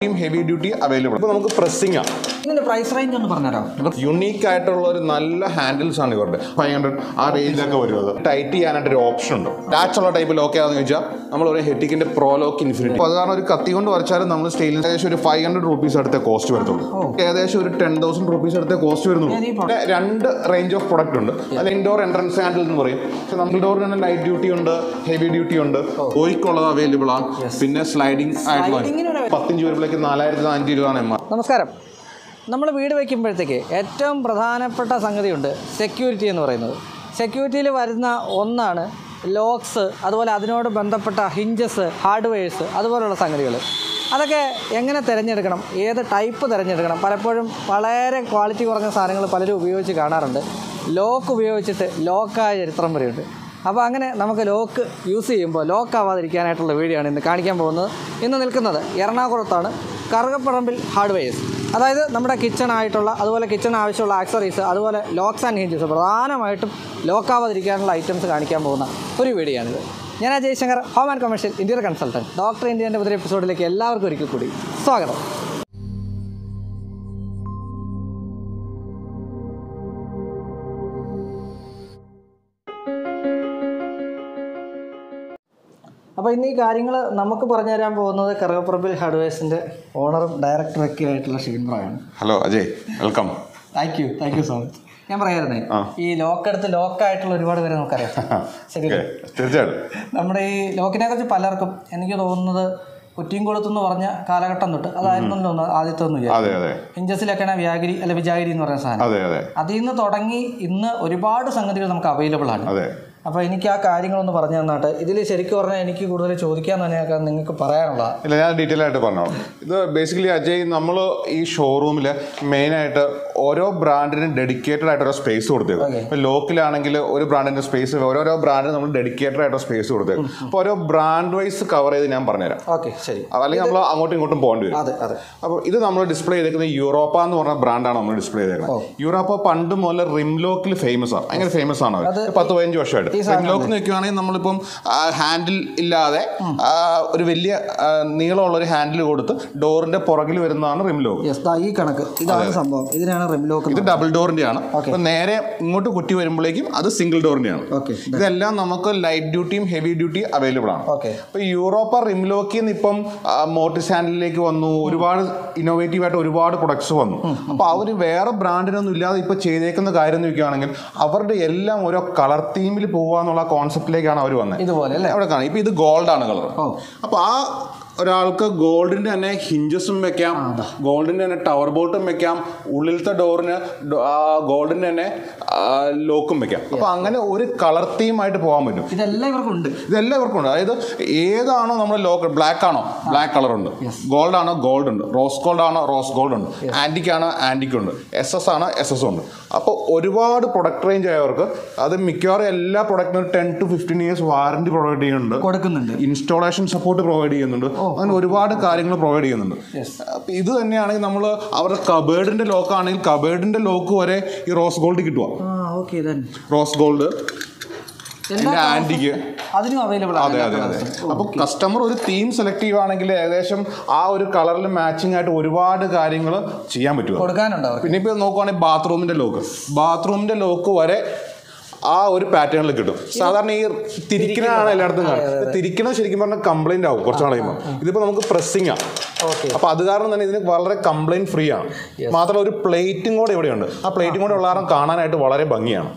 Heavy duty available അപ്പോൾ നമുക്ക് pressing ആണ് ഇതിന്റെ പ്രൈസ് റേഞ്ച് ഒന്ന് പറഞ്ഞുതരാം യുണീക്ക് ആയിട്ടുള്ള ഒരു നല്ല ഹാൻഡിൽസ് ആണ് ഇവരുടെ. ഫൈവ് ഹൺഡ്രഡ് ആ റേഞ്ചിലൊക്കെ വരുന്നത് ടൈറ്റ് ചെയ്യാനായിട്ട് ഒരു ഓപ്ഷൻ ഉണ്ട്. ടാച്ച് ഉള്ള ടൈപ്പ് ലോക്ക് ആണെന്ന് ചോദിച്ചാൽ നമ്മൾ ഒരു ഹെറ്റിക്കിന്റെ പ്രോ ലോക്ക് ഇൻഫിനിറ്റി അപ്പോൾ അത് കാരണം ഒരു കത്തി കൊണ്ട് വരച്ചാലും നമ്മൾ സ്റ്റെയിലിന് ഏകദേശം ഒരു ഫൈവ് ഹൺഡ്രഡ് റുപ്പീസ് അടുത്ത കോസ്റ്റ് വരത്തുള്ളൂ. ഏകദേശം ഒരു ടെൻ തൗസൻഡ് റുപ്പീസ് അടുത്ത കോസ്റ്റ് വരുന്നുള്ളൂ. രണ്ട് റേഞ്ച് ഓഫ് പ്രൊഡക്റ്റ് ഉണ്ട്. അത് ഇൻഡോർ എൻട്രൻസ് ഹാൻഡിൽ എന്ന് പറയും. പക്ഷെ നമ്മൾ ഇൻഡോറിന് തന്നെ ലൈറ്റ് ഡ്യൂട്ടി ഉണ്ട് ഹെവി ഡ്യൂട്ടി ഉണ്ട്. ഓയിക്കുള്ളത് അവൈലബിൾ ആണ് പിന്നെ സ്ലൈഡിംഗ് ആയിട്ടുള്ള പത്തിഞ്ച് വരുമ്പോഴേക്ക് നാലായിരത്തി നാനൂറ്റി ഇരുപതാണ് എം ആർ നമസ്കാരം. നമ്മൾ വീട് വയ്ക്കുമ്പോഴത്തേക്ക് ഏറ്റവും പ്രധാനപ്പെട്ട സംഗതിയുണ്ട് സെക്യൂരിറ്റി എന്ന് പറയുന്നത്. സെക്യൂരിറ്റിയിൽ വരുന്ന ഒന്നാണ് ലോക്സ് അതുപോലെ അതിനോട് ബന്ധപ്പെട്ട ഹിഞ്ചസ് ഹാർഡ്വെയർസ് അതുപോലുള്ള സംഗതികൾ. അതൊക്കെ എങ്ങനെ തിരഞ്ഞെടുക്കണം? ഏത് ടൈപ്പ് തിരഞ്ഞെടുക്കണം? പലപ്പോഴും വളരെ ക്വാളിറ്റി കുറഞ്ഞ സാധനങ്ങൾ പലരും ഉപയോഗിച്ച് കാണാറുണ്ട്. ലോക്ക് ഉപയോഗിച്ചിട്ട് ലോക്കായ ചരിത്രം വരെയുണ്ട്. അപ്പോൾ അങ്ങനെ നമുക്ക് ലോക്ക് യൂസ് ചെയ്യുമ്പോൾ ലോക്ക് ആവാതിരിക്കാനായിട്ടുള്ള വീഡിയോ ആണ് ഇന്ന് കാണിക്കാൻ പോകുന്നത്. ഇന്ന് നിൽക്കുന്നത് എറണാകുളത്താണ്. കറുകപ്പറമ്പിൽ ഹാർഡ്വെയർസ് അതായത് നമ്മുടെ കിച്ചൺ ആയിട്ടുള്ള അതുപോലെ കിച്ചൺ ആവശ്യമുള്ള ആക്സറീസ് അതുപോലെ ലോക്സ് ആൻഡ് ഹിഞ്ചസ് പ്രധാനമായിട്ടും ലോക്ക് ആവാതിരിക്കാനുള്ള ഐറ്റംസ് കാണിക്കാൻ പോകുന്ന ഒരു വീഡിയോ ആണിത് ഞാൻ Jayashankar home and commercial Indian consultant doctor ഇന്ത്യന്റെ പുതിയ എപ്പിസോഡിലേക്ക് എല്ലാവർക്കും ഒരിക്കൽ കൂടി സ്വാഗതം. അപ്പോൾ ഇന്ന് ഈ കാര്യങ്ങൾ നമുക്ക് പറഞ്ഞു തരാൻ പോകുന്നത് കറുകപ്പറമ്പിൽ ഹാർഡ്വെയർസിന്റെ ഓണറും ഡയറക്ടറൊക്കെ ആയിട്ടുള്ള ഷീൻബ്രയാണ് hello Ajay. Welcome thank you thank you so much ഞാൻ പറയായിരുന്നേ ഈ ലോക്ക് എടുത്ത് ലോക്കായിട്ടുള്ള ഒരുപാട് പേരെ നമുക്കറിയാം. ശരി തീർച്ചയായിട്ടും. നമ്മുടെ ഈ ലോക്കിനെ കുറിച്ച് പലർക്കും എനിക്ക് തോന്നുന്നത് കുറ്റിയും എന്ന് പറഞ്ഞ കാലഘട്ടം തൊട്ട് അതായിരുന്നു ആദ്യത്തെ ഒന്ന് ഇഞ്ചസിലൊക്കെയാണ് വ്യാഗിരി അല്ലെ വിജാഗിരി എന്ന് പറയുന്ന സാധനം. അതെ അതെ. അതിൽ നിന്ന് തുടങ്ങി ഇന്ന് ഒരുപാട് സംഗതികൾ നമുക്ക് അവൈലബിൾ ആണ്. അപ്പോൾ എനിക്ക് ആ കാര്യങ്ങളൊന്ന് പറഞ്ഞു തന്നാട്ടെ. ഇതിൽ ശരിക്കും പറഞ്ഞാൽ എനിക്ക് കൂടുതൽ ചോദിക്കാൻ തന്നെയൊക്കെ നിങ്ങൾക്ക് പറയാനുള്ള ഇല്ല ഞാൻ ഡീറ്റെയിൽ ആയിട്ട് പറഞ്ഞോളാം. ഇത് ബേസിക്കലി അജയ് നമ്മൾ ഈ ഷോറൂമിൽ മെയിനായിട്ട് ഓരോ ബ്രാൻഡിനും ഡെഡിക്കേറ്റഡ് ആയിട്ട് ഓരോ സ്പേസ് കൊടുത്തത് ഇപ്പൊ ലോക്കലാണെങ്കിൽ ഒരു ബ്രാൻഡിന്റെ സ്പേസ് ഓരോരോ ബ്രാൻഡിന് നമ്മൾ ഡെഡിക്കേറ്റഡ് ആയിട്ട് സ്പേസ് കൊടുത്തത് അപ്പൊ ഓരോ ബ്രാൻഡ് വൈസ് കവർ ചെയ്ത് ഞാൻ പറഞ്ഞുതരാം. ഓക്കെ ശരി. അല്ലെങ്കിൽ നമ്മൾ അങ്ങോട്ടും ഇങ്ങോട്ടും പോകേണ്ടി വരും. അപ്പോൾ ഇത് നമ്മൾ ഡിസ്പ്ലേ ചെയ്തേക്കുന്നത് യൂറോപ്പ എന്ന് പറഞ്ഞ ബ്രാൻഡാണ് നമ്മൾ ഡിസ്പ്ലേ ചെയ്തേക്കുന്നത്. യൂറോപ്പ പണ്ട് മുതൽ റിംലോക്കിൽ ഫേമസ് ആണ്. അങ്ങനെ ഫേമസ് ആണ് പത്ത് പതിനഞ്ച് വർഷമായിട്ട്. റിംലോക്ക് നോക്കുവാണെങ്കിൽ നമ്മളിപ്പം ഹാൻഡിൽ ഇല്ലാതെ ഒരു വലിയ നീളമുള്ള ഒരു ഹാൻഡിൽ കൊടുത്ത് ഡോറിന്റെ പുറകിൽ വരുന്നതാണ് റിംലോക്ക് ഈ കണക്ക്. ഇതാണ് സംഭവം. ഇതിനാണ് റിം ലോക്ക് ഇത് ഡബിൾ ഡോറിന്റെ ആണ് അപ്പോൾ നേരെ ഇങ്ങോട്ട് കുറ്റി വരുമ്പോഴേക്കും അത് സിംഗിൾ ഡോറിന്റെ ആണ് ഓക്കെ ഇതെല്ലാം നമുക്ക് ലൈറ്റ് ഡ്യൂട്ടിയും ഹെവി ഡ്യൂട്ടി അവൈലബിൾ ആണ്. ഓക്കെ ഇപ്പൊ യൂറോപ്പ റിംലോക്കിൽ നിന്ന് ഇപ്പം മോട്ടർ സ്റ്റാൻഡിലേക്ക് വന്നു. ഒരുപാട് ഇന്നോവേറ്റീവ് ആയിട്ട് ഒരുപാട് പ്രൊഡക്ട്സ് വന്നു. അപ്പൊ അവർ വേറെ ബ്രാൻഡിനൊന്നും ഇല്ലാതെ ഇപ്പൊ ചെയ്തേക്കുന്ന കാര്യം എന്ന് വെക്കുകയാണെങ്കിൽ അവരുടെ എല്ലാം ഓരോ കളർ തീമിൽ പോവാന്നുള്ള കോൺസെപ്റ്റിലേക്കാണ് അവർ വന്നത് ഇതുപോലെ അല്ലേ? അവിടെ കാണാം. ഇപ്പൊ ഇത് ഗോൾഡ് ആണ് കളർ അപ്പോൾ അപ്പൊ ആ ഒരാൾക്ക് ഗോൾഡിന്റെ തന്നെ ഹിഞ്ചസും വെക്കാം. ഗോൾഡിന്റെ തന്നെ ടവർ ബോട്ടും വെക്കാം. ഉള്ളിലത്തെ ഡോറിന് ഗോൾഡിന്റെ തന്നെ ലോക്കും വെക്കാം. അപ്പൊ അങ്ങനെ ഒരു കളർ തീമായിട്ട് പോകാൻ പറ്റും. ഇതെല്ലാം ഇവർക്കും ഉണ്ട്. ഇതെല്ലാം ഇവർക്കും ഉണ്ട്. അതായത് ഏതാണോ നമ്മുടെ ലോക്ക് ബ്ലാക്ക് ആണോ? ബ്ലാക്ക് കളർ ഉണ്ട്. ഗോൾഡ് ആണോ? ഗോൾഡ് ഉണ്ട്. റോസ് ഗോൾഡ് ആണോ? റോസ് ഗോൾഡ് ഉണ്ട്. ആന്റിക് ആണോ? ആന്റിക് ഉണ്ട്. എസ് എസ് ആണോ? എസ് എസ് ഉണ്ട്. അപ്പോൾ ഒരുപാട് പ്രൊഡക്റ്റ് റേഞ്ച് ആയവർക്ക് അത് മിക്കവാറും എല്ലാ പ്രൊഡക്റ്റിനും ten to fifteen years warranty provide ചെയ്യുന്നുണ്ട്. കൊടുക്കുന്നുണ്ട്. ഇൻസ്റ്റാളേഷൻ സപ്പോർട്ട് പ്രൊവൈഡ് ചെയ്യുന്നുണ്ട്. അങ്ങനെ ഒരുപാട് കാര്യങ്ങൾ പ്രൊവൈഡ് ചെയ്യുന്നുണ്ട്. ഇത് തന്നെയാണെങ്കിൽ നമ്മൾ അവരുടെ കബേർഡിന്റെ ലോക്ക് ആണെങ്കിൽ കബേർഡിന്റെ ലോക്ക് വരെ ഈ റോസ് ഗോൾഡ് കിട്ടുക റോസ് ഗോൾഡ് ആന്റിക്ക് അതിനും അവൈലബിൾ അതെ അതെ അതെ. അപ്പോൾ കസ്റ്റമർ ഒരു തീം സെലക്ട് ചെയ്യുവാണെങ്കിൽ ഏകദേശം ആ ഒരു കളറിൽ മാച്ചിങ് ആയിട്ട് ഒരുപാട് കാര്യങ്ങൾ ചെയ്യാൻ പറ്റും കൊടുക്കാനുണ്ടോ പിന്നെ ഇപ്പോൾ നോക്കുവാണെങ്കിൽ ബാത്റൂമിന്റെ ലോക്ക് ബാത്റൂമിന്റെ ലോക്ക് വരെ ആ ഒരു പാറ്റേണിൽ കിട്ടും. സാധാരണ ഈ തിരിക്കണാണ് എല്ലായിടത്തും കാണുന്നത് തിരിക്കണത് ശരിക്കും പറഞ്ഞാൽ കംപ്ലൈന്റ് ആവും കുറച്ച് കളയുമ്പോൾ കഴിയുമ്പോൾ ഇതിപ്പോൾ നമുക്ക് പ്രസ്സിംഗ് ആണ് ഓക്കെ അപ്പൊ അത് കാരണം തന്നെ ഇതിന് വളരെ കംപ്ലൈന്റ് ഫ്രീ ആണ്. മാത്രമല്ല ഒരു പ്ലേറ്റും കൂടെ ഇവിടെയുണ്ട്. ആ പ്ലേറ്റും കൂടെ ഉള്ള കാരണം കാണാനായിട്ട് വളരെ ഭംഗിയാണ്.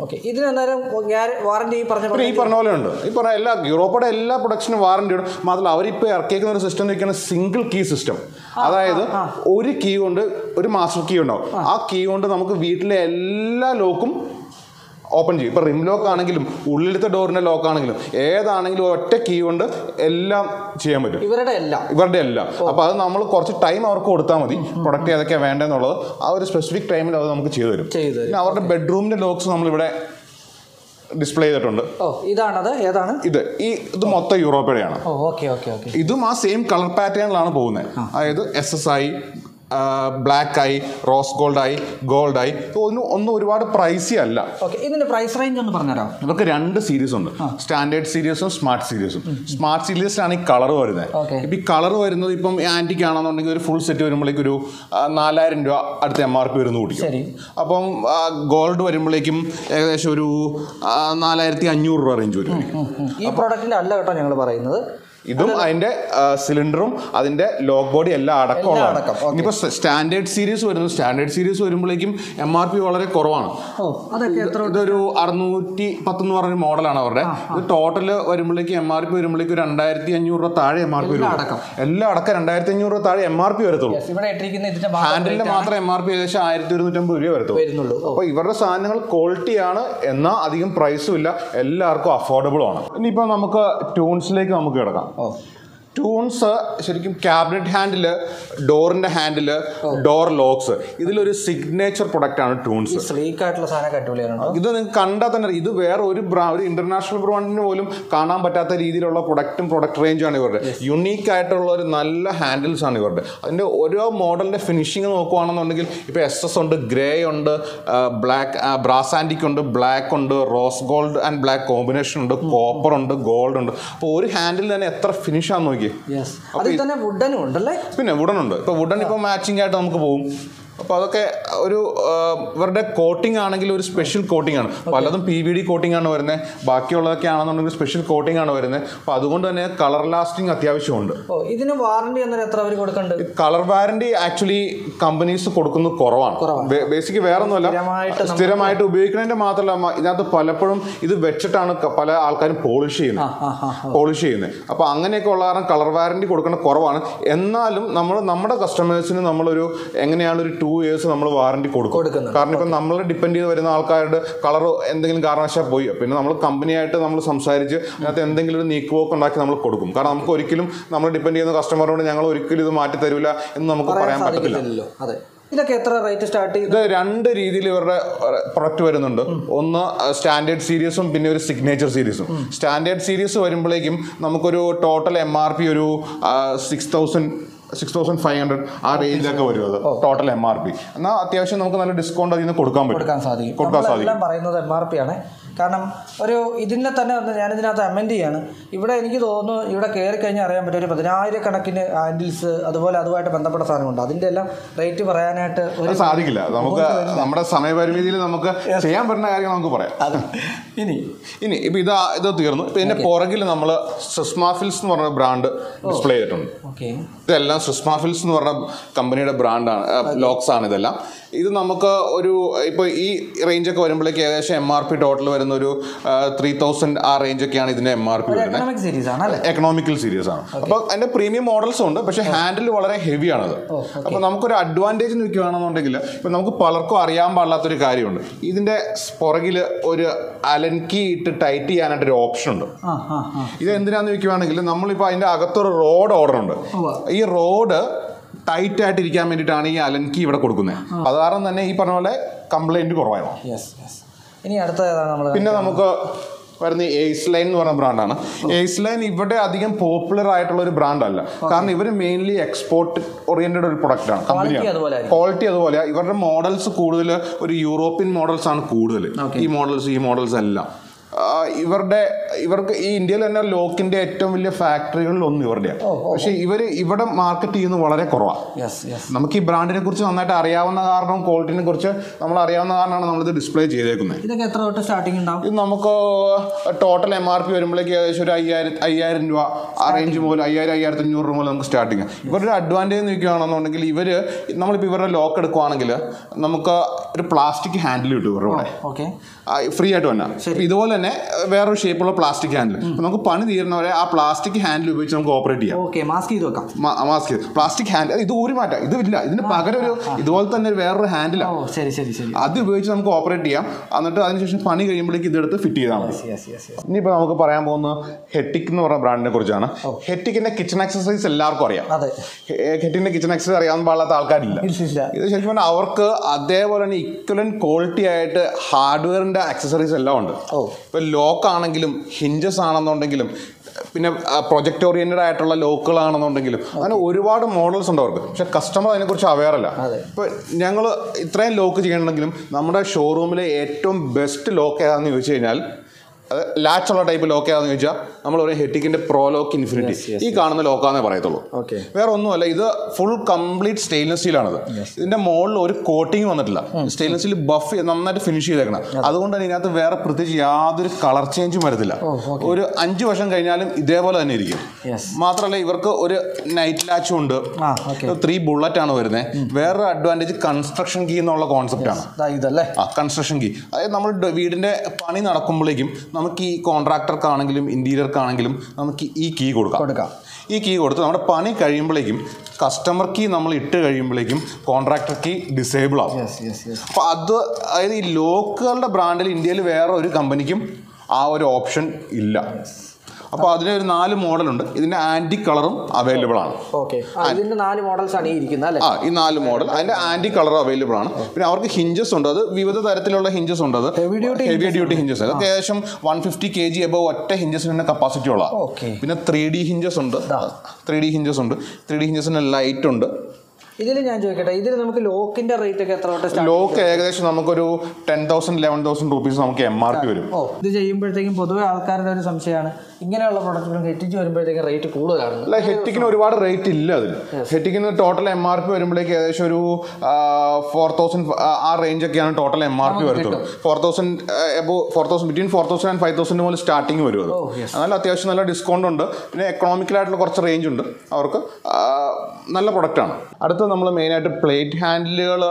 വാറണ്ടി ഈ പറഞ്ഞ പോലെ ഉണ്ട്. ഈ പറഞ്ഞ എല്ലാ യൂറോപ്പയുടെ എല്ലാ പ്രൊഡക്ഷനും വാറണ്ടി ഉണ്ട്. മാത്രമല്ല അവരിപ്പോൾ ഇറക്കിയേക്കുന്ന ഒരു സിസ്റ്റം എന്ന് സിംഗിൾ കീ സിസ്റ്റം അതായത് ഒരു കീ കൊണ്ട് ഒരു മാസ്റ്റർ കീ ഉണ്ടാവും. ആ. കീ കൊണ്ട് നമുക്ക് വീട്ടിലെ എല്ലാ ലോക്കും ഓപ്പൺ ചെയ്യും. ഇപ്പോൾ റിം ലോക്ക് ആണെങ്കിലും ഉള്ളിലത്തെ ഡോറിന്റെ ലോക്ക് ആണെങ്കിലും ഏതാണെങ്കിലും ഒറ്റ കീ കൊണ്ട് എല്ലാം ചെയ്യാൻ പറ്റും. ഇവരുടെ എല്ലാം. ഇവരുടെ എല്ലാം. അപ്പോൾ അത് നമ്മൾ കുറച്ച് ടൈം അവർക്ക് കൊടുത്താൽ മതി. പ്രൊഡക്റ്റ് ഏതൊക്കെയാണ് വേണ്ടതെന്നുള്ളത് ആ ഒരു സ്പെസിഫിക് ടൈമിൽ അത് നമുക്ക് ചെയ്തു തരും. പിന്നെ അവരുടെ ബെഡ്റൂമിന്റെ ലോക്സ് നമ്മളിവിടെ ഡിസ്പ്ലേ ചെയ്തിട്ടുണ്ട്. ഓ ഇതാണത്? ഏതാണ്? ഇത്. ഈ ഇത് മൊത്തം യൂറോപ്പയുടെയാണ്. Oh okay okay okay. ഇതും ആ സെയിം കളർ പാറ്റേണിലാണ് പോകുന്നത്. അതായത് എസ് എസ് ഐ ബ്ലാക്ക് ആയി റോസ് ഗോൾഡ് ആയി ഗോൾഡ് ആയി. ഒന്നും ഒന്നും ഒരുപാട് പ്രൈസി അല്ല. ഓക്കെ ഇതിന്റെ പ്രൈസ് റേഞ്ച് ഒന്ന് പറഞ്ഞുതരാം നമുക്ക് രണ്ട് സീരീസ് ഉണ്ട്. സ്റ്റാൻഡേർഡ് സീരീസും സ്മാർട്ട് സീരീസും സ്മാർട്ട് സീരീസിലാണ് ഈ കളർ വരുന്നത്. ഇപ്പം ഈ കളർ വരുന്നത് ഇപ്പം ആന്റിക്ക് ആണെന്നുണ്ടെങ്കിൽ ഒരു ഫുൾ സെറ്റ് വരുമ്പോഴേക്കും ഒരു നാലായിരം രൂപ അടുത്ത എം ആർ പി വരുന്ന കുടിക്കും അപ്പം ഗോൾഡ് വരുമ്പോഴേക്കും ഏകദേശം ഒരു നാലായിരത്തി അഞ്ഞൂറ് രൂപ റേഞ്ച് വരും. ഈ പ്രോഡക്റ്റിന്റെ അല്ല കേട്ടോ ഞങ്ങൾ പറയുന്നത്. ഇതും അതിന്റെ സിലിണ്ടറും അതിന്റെ ലോക്ക് ബോഡി എല്ലാം അടക്കമുള്ളതാണ്. ഇനിയിപ്പോ. സ്റ്റാൻഡേർഡ് സീരീസ് വരുന്നു. സ്റ്റാൻഡേർഡ് സീരീസ് വരുമ്പോഴേക്കും എം ആർ പി വളരെ കുറവാണ്. ഇതൊരു അറുന്നൂറ്റി പത്തെന്ന് പറഞ്ഞ മോഡലാണ് അവരുടെ. ഇത് ടോട്ടൽ വരുമ്പോഴേക്കും എം ആർ പി വരുമ്പോഴേക്കും രണ്ടായിരത്തി അഞ്ഞൂറ് രൂപ താഴെ എം ആർ പി. എല്ലാം അടക്കം. രണ്ടായിരത്തി അഞ്ഞൂറ് രൂപ താഴെ എം ആർ പി വരത്തുള്ളൂ. ഇട്ടിരിക്കുന്ന മാത്രം എം ആർ പി ഏകദേശം ആയിരത്തി ഒരുന്നൂറ്റമ്പത് രൂപ വരത്തുള്ളൂ. അപ്പൊ അപ്പോൾ ഇവരുടെ സാധനങ്ങൾ ക്വാളിറ്റിയാണ് എന്നാ അധികം പ്രൈസും ഇല്ല. എല്ലാവർക്കും അഫോർഡബിൾ ആണ്. ഇനിയിപ്പോ നമുക്ക് ട്യൂൺസിലേക്ക് നമുക്ക് കിടക്കാം. ഓ ടൂൺസ് ശരിക്കും ക്യാബിനറ്റ് ഹാൻഡിൽ ഡോറിന്റെ ഹാൻഡിൽ ഡോർ ലോക്സ് ഇതിലൊരു സിഗ്നേച്ചർ പ്രൊഡക്റ്റ് ആണ് ടൂൺസ് ഇത് നിങ്ങൾക്ക് കണ്ടാൽ തന്നെ ഇത് വേറെ ഒരു ഒരു ഇന്റർനാഷണൽ ബ്രാൻഡിന് പോലും കാണാൻ പറ്റാത്ത രീതിയിലുള്ള പ്രൊഡക്റ്റും പ്രൊഡക്റ്റ് ആണ് ഇവരുടെ. യുണീക്ക് ആയിട്ടുള്ള ഒരു നല്ല ഹാൻഡിൽസ് ആണ് ഇവരുടെ. അതിന്റെ ഓരോ മോഡലിന്റെ ഫിനിഷിങ് നോക്കുവാണെന്നുണ്ടെങ്കിൽ ഇപ്പോൾ എസ് എസ് ഉണ്ട് ഗ്രേ ഉണ്ട് ബ്ലാക്ക് ബ്രാസ് ആന്റിക് ഉണ്ട് ബ്ലാക്ക് ഉണ്ട് rose gold and black combination ഉണ്ട് കോപ്പർ ഉണ്ട് ഗോൾഡ് ഉണ്ട്. അപ്പോൾ ഒരു ഹാൻഡിൽ തന്നെ എത്ര ഫിനിഷ് ആണെന്ന് നോക്കി അതിൽ തന്നെ വുഡനും ഉണ്ടല്ലേ? പിന്നെ വുഡൻ ഉണ്ട്. ഇപ്പൊ വുഡൻ ഇപ്പൊ മാച്ചിങ് ആയിട്ട് നമുക്ക് പോകും അപ്പോൾ അതൊക്കെ ഒരു ഇവരുടെ കോട്ടിംഗ് ആണെങ്കിൽ ഒരു സ്പെഷ്യൽ കോട്ടിംഗ് ആണ്. പലതും പി വി ഡി കോട്ടിംഗ് ആണ് വരുന്നത് ബാക്കിയുള്ളതൊക്കെ ആണെന്നുണ്ടെങ്കിൽ സ്പെഷ്യൽ കോട്ടിംഗ് ആണ് വരുന്നത് അപ്പോൾ അതുകൊണ്ട് തന്നെ കളർ ലാസ്റ്റിംഗ് അത്യാവശ്യമുണ്ട്. ഇതിന് വാറണ്ടി എന്നാൽ എത്ര അവർ കൊടുക്കുന്നുണ്ട് കളർ വാറണ്ടി ആക്ച്വലി കമ്പനീസ് കൊടുക്കുന്നത് കുറവാണ്. ബേസിക് വേറെ ഒന്നുമല്ല സ്ഥിരമായിട്ട് ഉപയോഗിക്കുന്നതിന്റെ മാത്രമല്ല ഇതിനകത്ത് പലപ്പോഴും ഇത് വെച്ചിട്ടാണ് പല ആൾക്കാരും പോളിഷ് ചെയ്യുന്നത്. പോളിഷ് ചെയ്യുന്നത് അപ്പോൾ അങ്ങനെയൊക്കെ ഉള്ള കാരണം കളർ വാറണ്ടി കൊടുക്കുന്ന കുറവാണ്. എന്നാലും നമ്മൾ നമ്മുടെ കസ്റ്റമേഴ്സിന് നമ്മളൊരു എങ്ങനെയാണ് ഒരു ടു ഇയേഴ്സ് നമ്മൾ വാറണ്ടി കൊടുക്കും. കാരണം ഇപ്പം നമ്മൾ ഡിപ്പെൻഡ് ചെയ്ത് വരുന്ന ആൾക്കാരുടെ കളർ എന്തെങ്കിലും കാരണവശാൽ പോയി. പിന്നെ നമ്മൾ കമ്പനിയായിട്ട് നമ്മൾ സംസാരിച്ച് അതിനകത്ത് എന്തെങ്കിലും ഒരു നീക്കുപോക്ക് ഉണ്ടാക്കി നമ്മൾ കൊടുക്കും. കാരണം നമുക്ക് ഒരിക്കലും നമ്മൾ ഡിപ്പെൻഡ് ചെയ്യുന്ന കസ്റ്റമറോട് ഞങ്ങൾ ഒരിക്കലും ഇത് മാറ്റി തരില്ല എന്ന് നമുക്ക് പറയാൻ പറ്റത്തില്ല. ഇതൊക്കെ എത്ര റേറ്റ് സ്റ്റാർട്ട് ചെയ്ത്? രണ്ട് രീതിയിൽ ഇവരുടെ പ്രൊഡക്റ്റ് വരുന്നുണ്ട്. ഒന്ന് സ്റ്റാൻഡേർഡ് സീരീസും പിന്നെ ഒരു സിഗ്നേച്ചർ സീരീസും സ്റ്റാൻഡേർഡ് സീരീസ് വരുമ്പോഴേക്കും നമുക്കൊരു ടോട്ടൽ എം ആർ പി ഒരു six thousand six thousand five hundred ആ റേഞ്ചിലൊക്കെ വരും അത്. ടോട്ടൽ എം ആർ പി എന്നാൽ അത്യാവശ്യം നമുക്ക് നല്ല ഡിസ്കൗണ്ട് അതിൽ നിന്ന് കൊടുക്കാൻ പറ്റും. കൊടുക്കാൻ സാധിക്കും. കൊടുക്കാൻ സാധിക്കും. പറയുന്നത് എം ആർ പി ആണ്. കാരണം ഒരു ഇതിനെ തന്നെ വന്ന് ഞാനിതിനകത്ത് അമെൻഡ് ചെയ്യാണ്. ഇവിടെ എനിക്ക് തോന്നുന്നു ഇവിടെ കയറി കഴിഞ്ഞാൽ അറിയാൻ പറ്റും. ഒരു പതിനായിരക്കണക്കിന് ആൻഡിൽസ് അതുപോലെ അതുമായിട്ട് ബന്ധപ്പെട്ട സാധനമുണ്ട് അതിന്റെ എല്ലാം റേറ്റ് പറയാനായിട്ട് ഒരു സാധിക്കില്ല. നമുക്ക് നമ്മുടെ സമയപരിമിതിയിൽ നമുക്ക് ചെയ്യാൻ പറ്റുന്ന കാര്യങ്ങൾ നമുക്ക് പറയാം. ഇനി. ഇനി ഇപ്പം ഇത് ഇത് തീർന്നു. പിന്നെ പുറകിൽ നമ്മൾ സുസ്മാഫിൽസ് എന്ന് പറഞ്ഞ ബ്രാൻഡ് ഡിസ്പ്ലേ ചെയ്തിട്ടുണ്ട്. ഓക്കെ ഇതെല്ലാം സിസ്മാഫിൽസ് എന്ന് പറഞ്ഞ കമ്പനിയുടെ ബ്രാൻഡാണ് ലോക്സ് ആണ് ഇതെല്ലാം. ഇത് നമുക്ക് ഒരു ഇപ്പോൾ ഈ റേഞ്ചൊക്കെ വരുമ്പോഴേക്ക് ഏകദേശം എം ആർ പി ടോട്ടൽ വരുന്ന ഒരു ത്രീ തൗസൻഡ് ആ റേഞ്ചൊക്കെയാണ് ഇതിന്റെ M R P economical series ആണ് അപ്പോൾ അതിന്റെ പ്രീമിയം മോഡൽസും ഉണ്ട് പക്ഷേ ഹാൻഡിൽ വളരെ ഹെവി ആണത്. അപ്പോൾ നമുക്കൊരു അഡ്വാന്റേജ് നിൽക്കുകയാണെന്നുണ്ടെങ്കിൽ ഇപ്പം നമുക്ക് പലർക്കും അറിയാൻ പാടില്ലാത്തൊരു കാര്യമുണ്ട്. ഇതിന്റെ പുറകിൽ ഒരു അലൻകി ഇട്ട് ടൈറ്റ് ചെയ്യാനായിട്ട് ഒരു ഓപ്ഷൻ ഉണ്ട്. ഇത് എന്തിനാന്ന് വെക്കുവാണെങ്കിൽ നമ്മളിപ്പോൾ അതിന്റെ അകത്തൊരു റോഡ് ഓർഡർ ഉണ്ട്. ഈ റോഡ് ടൈറ്റ് ആയിട്ട് ഇരിക്കാൻ വേണ്ടിയിട്ടാണ് ഈ അലൻകി ഇവിടെ കൊടുക്കുന്നത്. അത് കാരണം തന്നെ ഈ പറഞ്ഞ പോലെ കംപ്ലൈന്റ് കുറവാണ് ഇനി അടുത്ത നമ്മൾ പിന്നെ നമുക്ക് വരുന്ന എയ്സ് ലൈൻ എന്ന് പറഞ്ഞ ബ്രാൻഡാണ് എയ്സ് ലൈൻ ഇവിടെ അധികം പോപ്പുലർ ആയിട്ടുള്ള ഒരു ബ്രാൻഡല്ല കാരണം ഇവർ മെയിൻലി എക്സ്പോർട്ട് ഓറിയന്റഡ് ഒരു പ്രൊഡക്റ്റ് ആണ്. കമ്പനിയാണ് ക്വാളിറ്റി അതുപോലെ ഇവരുടെ മോഡൽസ് കൂടുതൽ ഒരു യൂറോപ്യൻ മോഡൽസ് ആണ് കൂടുതൽ ഈ മോഡൽസ് ഈ മോഡൽസ് എല്ലാം. ഇവരുടെ ഇവർക്ക് ഈ ഇന്ത്യയിൽ തന്നെ ലോക്കിന്റെ ഏറ്റവും വലിയ ഫാക്ടറികളിൽ ഒന്ന് ഇവരുടെയാണ് പക്ഷേ ഇവർ ഇവിടെ മാർക്കറ്റ് ചെയ്യുന്നത് വളരെ കുറവാണ് നമുക്ക് ഈ ബ്രാൻഡിനെ കുറിച്ച് നന്നായിട്ട് അറിയാവുന്ന കാരണം ക്വാളിറ്റിനെ കുറിച്ച് നമ്മൾ അറിയാവുന്ന കാരണമാണ് നമ്മളിത് ഡിസ്പ്ലേ ചെയ്തേക്കുന്നത്. ഇതൊക്കെ എത്ര തൊട്ട് സ്റ്റാർട്ടിംഗ് ഉണ്ടാവും? ഇത് നമുക്ക് ടോട്ടൽ എം ആർ പി വരുമ്പോഴേക്ക് ഏകദേശം ഒരു അയ്യായിരം അയ്യായിരം രൂപ ആ റേഞ്ച് മുതൽ അയ്യായിരം അയ്യായിരത്തി അഞ്ഞൂറ് രൂപ മുതൽ നമുക്ക് സ്റ്റാർട്ടിങ് ഇവരുടെ അഡ്വാന്റേജ് നോക്കുകയാണെന്നുണ്ടെങ്കിൽ ഇവർ നമ്മളിപ്പോൾ ഇവരുടെ ലോക്ക് എടുക്കുവാണെങ്കിൽ നമുക്ക് ഒരു പ്ലാസ്റ്റിക് ഹാൻഡിൽ കിട്ടും ഇവരുടെ കൂടെ. ഓക്കെ. ഫ്രീ ആയിട്ട് വന്നാൽ ഇതുപോലെ തന്നെ വേറൊരു ഷേപ്പുള്ള പ്ലാസ്റ്റിക് ഹാൻഡിൽ നമുക്ക് പണി തീരുന്നവരെ ആ പ്ലാസ്റ്റിക് ഹാൻഡിൽ ഉപയോഗിച്ച് നമുക്ക് ഓപ്പറേറ്റ് ചെയ്യാം. ഓക്കെ മാസ്ക് ചെയ്ത് വെക്കാം. മാസ്ക് ചെയ്ത്. പ്ലാസ്റ്റിക് ഹാൻഡിൽ ഇത് ഒരു മാറ്റം. ഇത് ഇല്ല ഇതിന് പകരം ഒരു ഇതുപോലെ തന്നെ വേറൊരു ഹാൻഡിലാണ് ശരി ശരി ശരി. അത് ഉപയോഗിച്ച് നമുക്ക് ഓപ്പറേറ്റ് ചെയ്യാം. എന്നിട്ട് അതിനുശേഷം പണി കഴിയുമ്പോഴേക്ക് ഇതെടുത്ത് ഫിറ്റ് ചെയ്താൽ മതി. ഇനിയിപ്പോൾ നമുക്ക് പറയാൻ പോകുന്നത് ഹെറ്റിക് എന്ന് പറഞ്ഞ ബ്രാൻഡിനെ കുറിച്ചാണ്. ഹെറ്റിക്കിന്റെ കിച്ചൺ എക്സസൈസ് എല്ലാവർക്കും അറിയാം. ഹെറ്റിന്റെ കിച്ചൺ എക്സസൈസ് അറിയാൻ പാടില്ലാത്ത ആൾക്കാരില്ല. ഇത് ശരിക്കും അവർക്ക് അതേപോലെ തന്നെ ഇക്വലൻ ക്വാളിറ്റി ആയിട്ട് ഹാർഡ്വെയറിന്റെ അക്സസറീസ് എല്ലാം ഉണ്ട്. ഇപ്പോൾ ഇപ്പൊ ലോക്ക് ആണെങ്കിലും ഹിഞ്ചസ് ആണെന്നുണ്ടെങ്കിലും പിന്നെ പ്രൊജക്ട് ഓറിയന്റഡ് ആയിട്ടുള്ള ലോക്കുകളാണെന്നുണ്ടെങ്കിലും അങ്ങനെ ഒരുപാട് മോഡൽസ് ഉണ്ട് അവർക്ക്. പക്ഷെ കസ്റ്റമർ അതിനെക്കുറിച്ച് അവെയർ അല്ല. ഇപ്പോൾ ഞങ്ങൾ ഇത്രയും ലോക്ക് ചെയ്യണമെങ്കിലും നമ്മുടെ ഷോറൂമിലെ ഏറ്റവും ബെസ്റ്റ് ലോക്ക് ഏതാണെന്ന് ചോദിച്ചു കഴിഞ്ഞാൽ അത് ലാച്ചുള്ള ടൈപ്പ് ലോക്ക് ഏതാണെന്ന് ചോദിച്ചാൽ നമ്മൾ പറയും ഹെറ്റിക്കിന്റെ പ്രോ ലോക്ക് ഇൻഫിനിറ്റി ഈ കാണുന്ന ലോക്കാന്നേ പറയത്തുള്ളൂ. വേറെ ഒന്നുമല്ല ഇത് ഫുൾ കംപ്ലീറ്റ് സ്റ്റെയിൻലെസ് സ്റ്റീലാണിത് ഇതിന്റെ മുകളിൽ ഒരു കോട്ടിങ് വന്നിട്ടില്ല. സ്റ്റെയിൻലെസ് സ്റ്റീൽ ബഫ് നന്നായിട്ട് ഫിനിഷ് ചെയ്തേക്കണം. അതുകൊണ്ട് തന്നെ ഇതിനകത്ത് വേറെ പ്രത്യേകിച്ച് യാതൊരു കളർ ചേഞ്ചും വരത്തില്ല. ഒരു അഞ്ച് വർഷം കഴിഞ്ഞാലും ഇതേപോലെ തന്നെ ഇരിക്കും. മാത്രല്ല മാത്രമല്ല ഇവർക്ക് ഒരു നൈറ്റ് ലാച്ചും ഉണ്ട്. ത്രീ ബുള്ളറ്റ് ആണ് വരുന്നത് വേറൊരു അഡ്വാന്റേജ് കൺസ്ട്രക്ഷൻ കീ എന്നുള്ള കോൺസെപ്റ്റ് ആണ്. കൺസ്ട്രക്ഷൻ കീ അതായത് നമ്മൾ വീടിന്റെ പണി നടക്കുമ്പോഴേക്കും നമുക്ക് ഈ കോൺട്രാക്ടർക്കാണെങ്കിലും ഇന്റീരിയർക്കാണെങ്കിലും നമുക്ക് ഈ കീ കൊടുക്കാം. കൊടുക്കാം. ഈ കീ കൊടുത്ത് നമ്മുടെ പണി കഴിയുമ്പോഴേക്കും കസ്റ്റമർ കീ നമ്മൾ ഇട്ട് കഴിയുമ്പോഴേക്കും കോൺട്രാക്ടർ കീ ഡിസേബിൾ ആവും. അപ്പോൾ അത് അതായത് ഈ ലോക്കുകളുടെ ബ്രാൻഡിൽ ഇന്ത്യയിൽ വേറെ ഒരു കമ്പനിക്കും ആ ഒരു ഓപ്ഷൻ ഇല്ല. അപ്പോൾ അതിന് ഒരു നാല് മോഡലുണ്ട്. ഇതിന്റെ ആന്റി കളറും അവൈലബിൾ ആണ്. ഓക്കെ ഇതിന്റെ നാല് മോഡൽസ് ആണ് ഈ ഇരിക്കുന്നത് അല്ലേ? ആ ഈ നാല് മോഡൽ അതിന്റെ ആന്റി കളർ അവൈലബിൾ ആണ്. പിന്നെ അവർക്ക് ഹിഞ്ചസ് ഉണ്ട്. അത് വിവിധ തരത്തിലുള്ള ഹിഞ്ചസ് ഉണ്ട് അത്. ഹെവി ഡ്യൂട്ടി ഹിഞ്ചസ് അത് അത്യാവശ്യം one fifty K G above ഒറ്റ ഹിഞ്ചസിന് തന്നെ കപ്പാസിറ്റി ഉള്ള. പിന്നെ ത്രീ ഡി ഹിഞ്ചസ് ഉണ്ട്. ത്രീ ഡി ഹിഞ്ചസ് ഉണ്ട്. ത്രീ ഡി ഹിഞ്ചസിന് ലൈറ്റ് ഉണ്ട്. ഇതിൽ ഞാൻ ചോദിക്കട്ടെ ഇതിൽ നമുക്ക് ലോക്കിന്റെ റേറ്റ് ഒക്കെ എത്ര ലോക്ക് ഏകദേശം നമുക്കൊരു ten thousand eleven thousand rupees നമുക്ക് എം ആർ പി വരും. ഓ ഇത് ചെയ്യുമ്പോഴത്തേക്കും പൊതുവെ ആൾക്കാരുടെ ഒരു സംശയമാണ്. ഇങ്ങനെയുള്ള പ്രോഡക്റ്റുകൾ ഹെറ്റിക്ക് വരുമ്പോഴത്തേക്കും റേറ്റ് കൂടുതലാണ്. അല്ല ഹെറ്റിക്കിന് ഒരുപാട് റേറ്റ് ഇല്ല അതിൽ ഹെറ്റിക്കിന് ടോട്ടൽ എം ആർ പി വരുമ്പോഴേക്ക് ഏകദേശം ഒരു ഫോർ തൗസൻഡ് ആ റേഞ്ച് ഒക്കെയാണ് total M R P വരുത്തുള്ളൂ. Four thousand above four thousand between four thousand and five thousand മുതൽ സ്റ്റാർട്ടിങ് വരും അത്. എന്നാലും അത്യാവശ്യം നല്ല ഡിസ്കൗണ്ട് ഉണ്ട്. പിന്നെ എക്കണോമിക്കലായിട്ടുള്ള കുറച്ച് റേഞ്ച് ഉണ്ട് അവർക്ക്. നല്ല നല്ല പ്രൊഡക്റ്റാണ് അടുത്ത നമ്മൾ മെയിനായിട്ട് പ്ലേറ്റ് ഹാൻഡിലുകൾ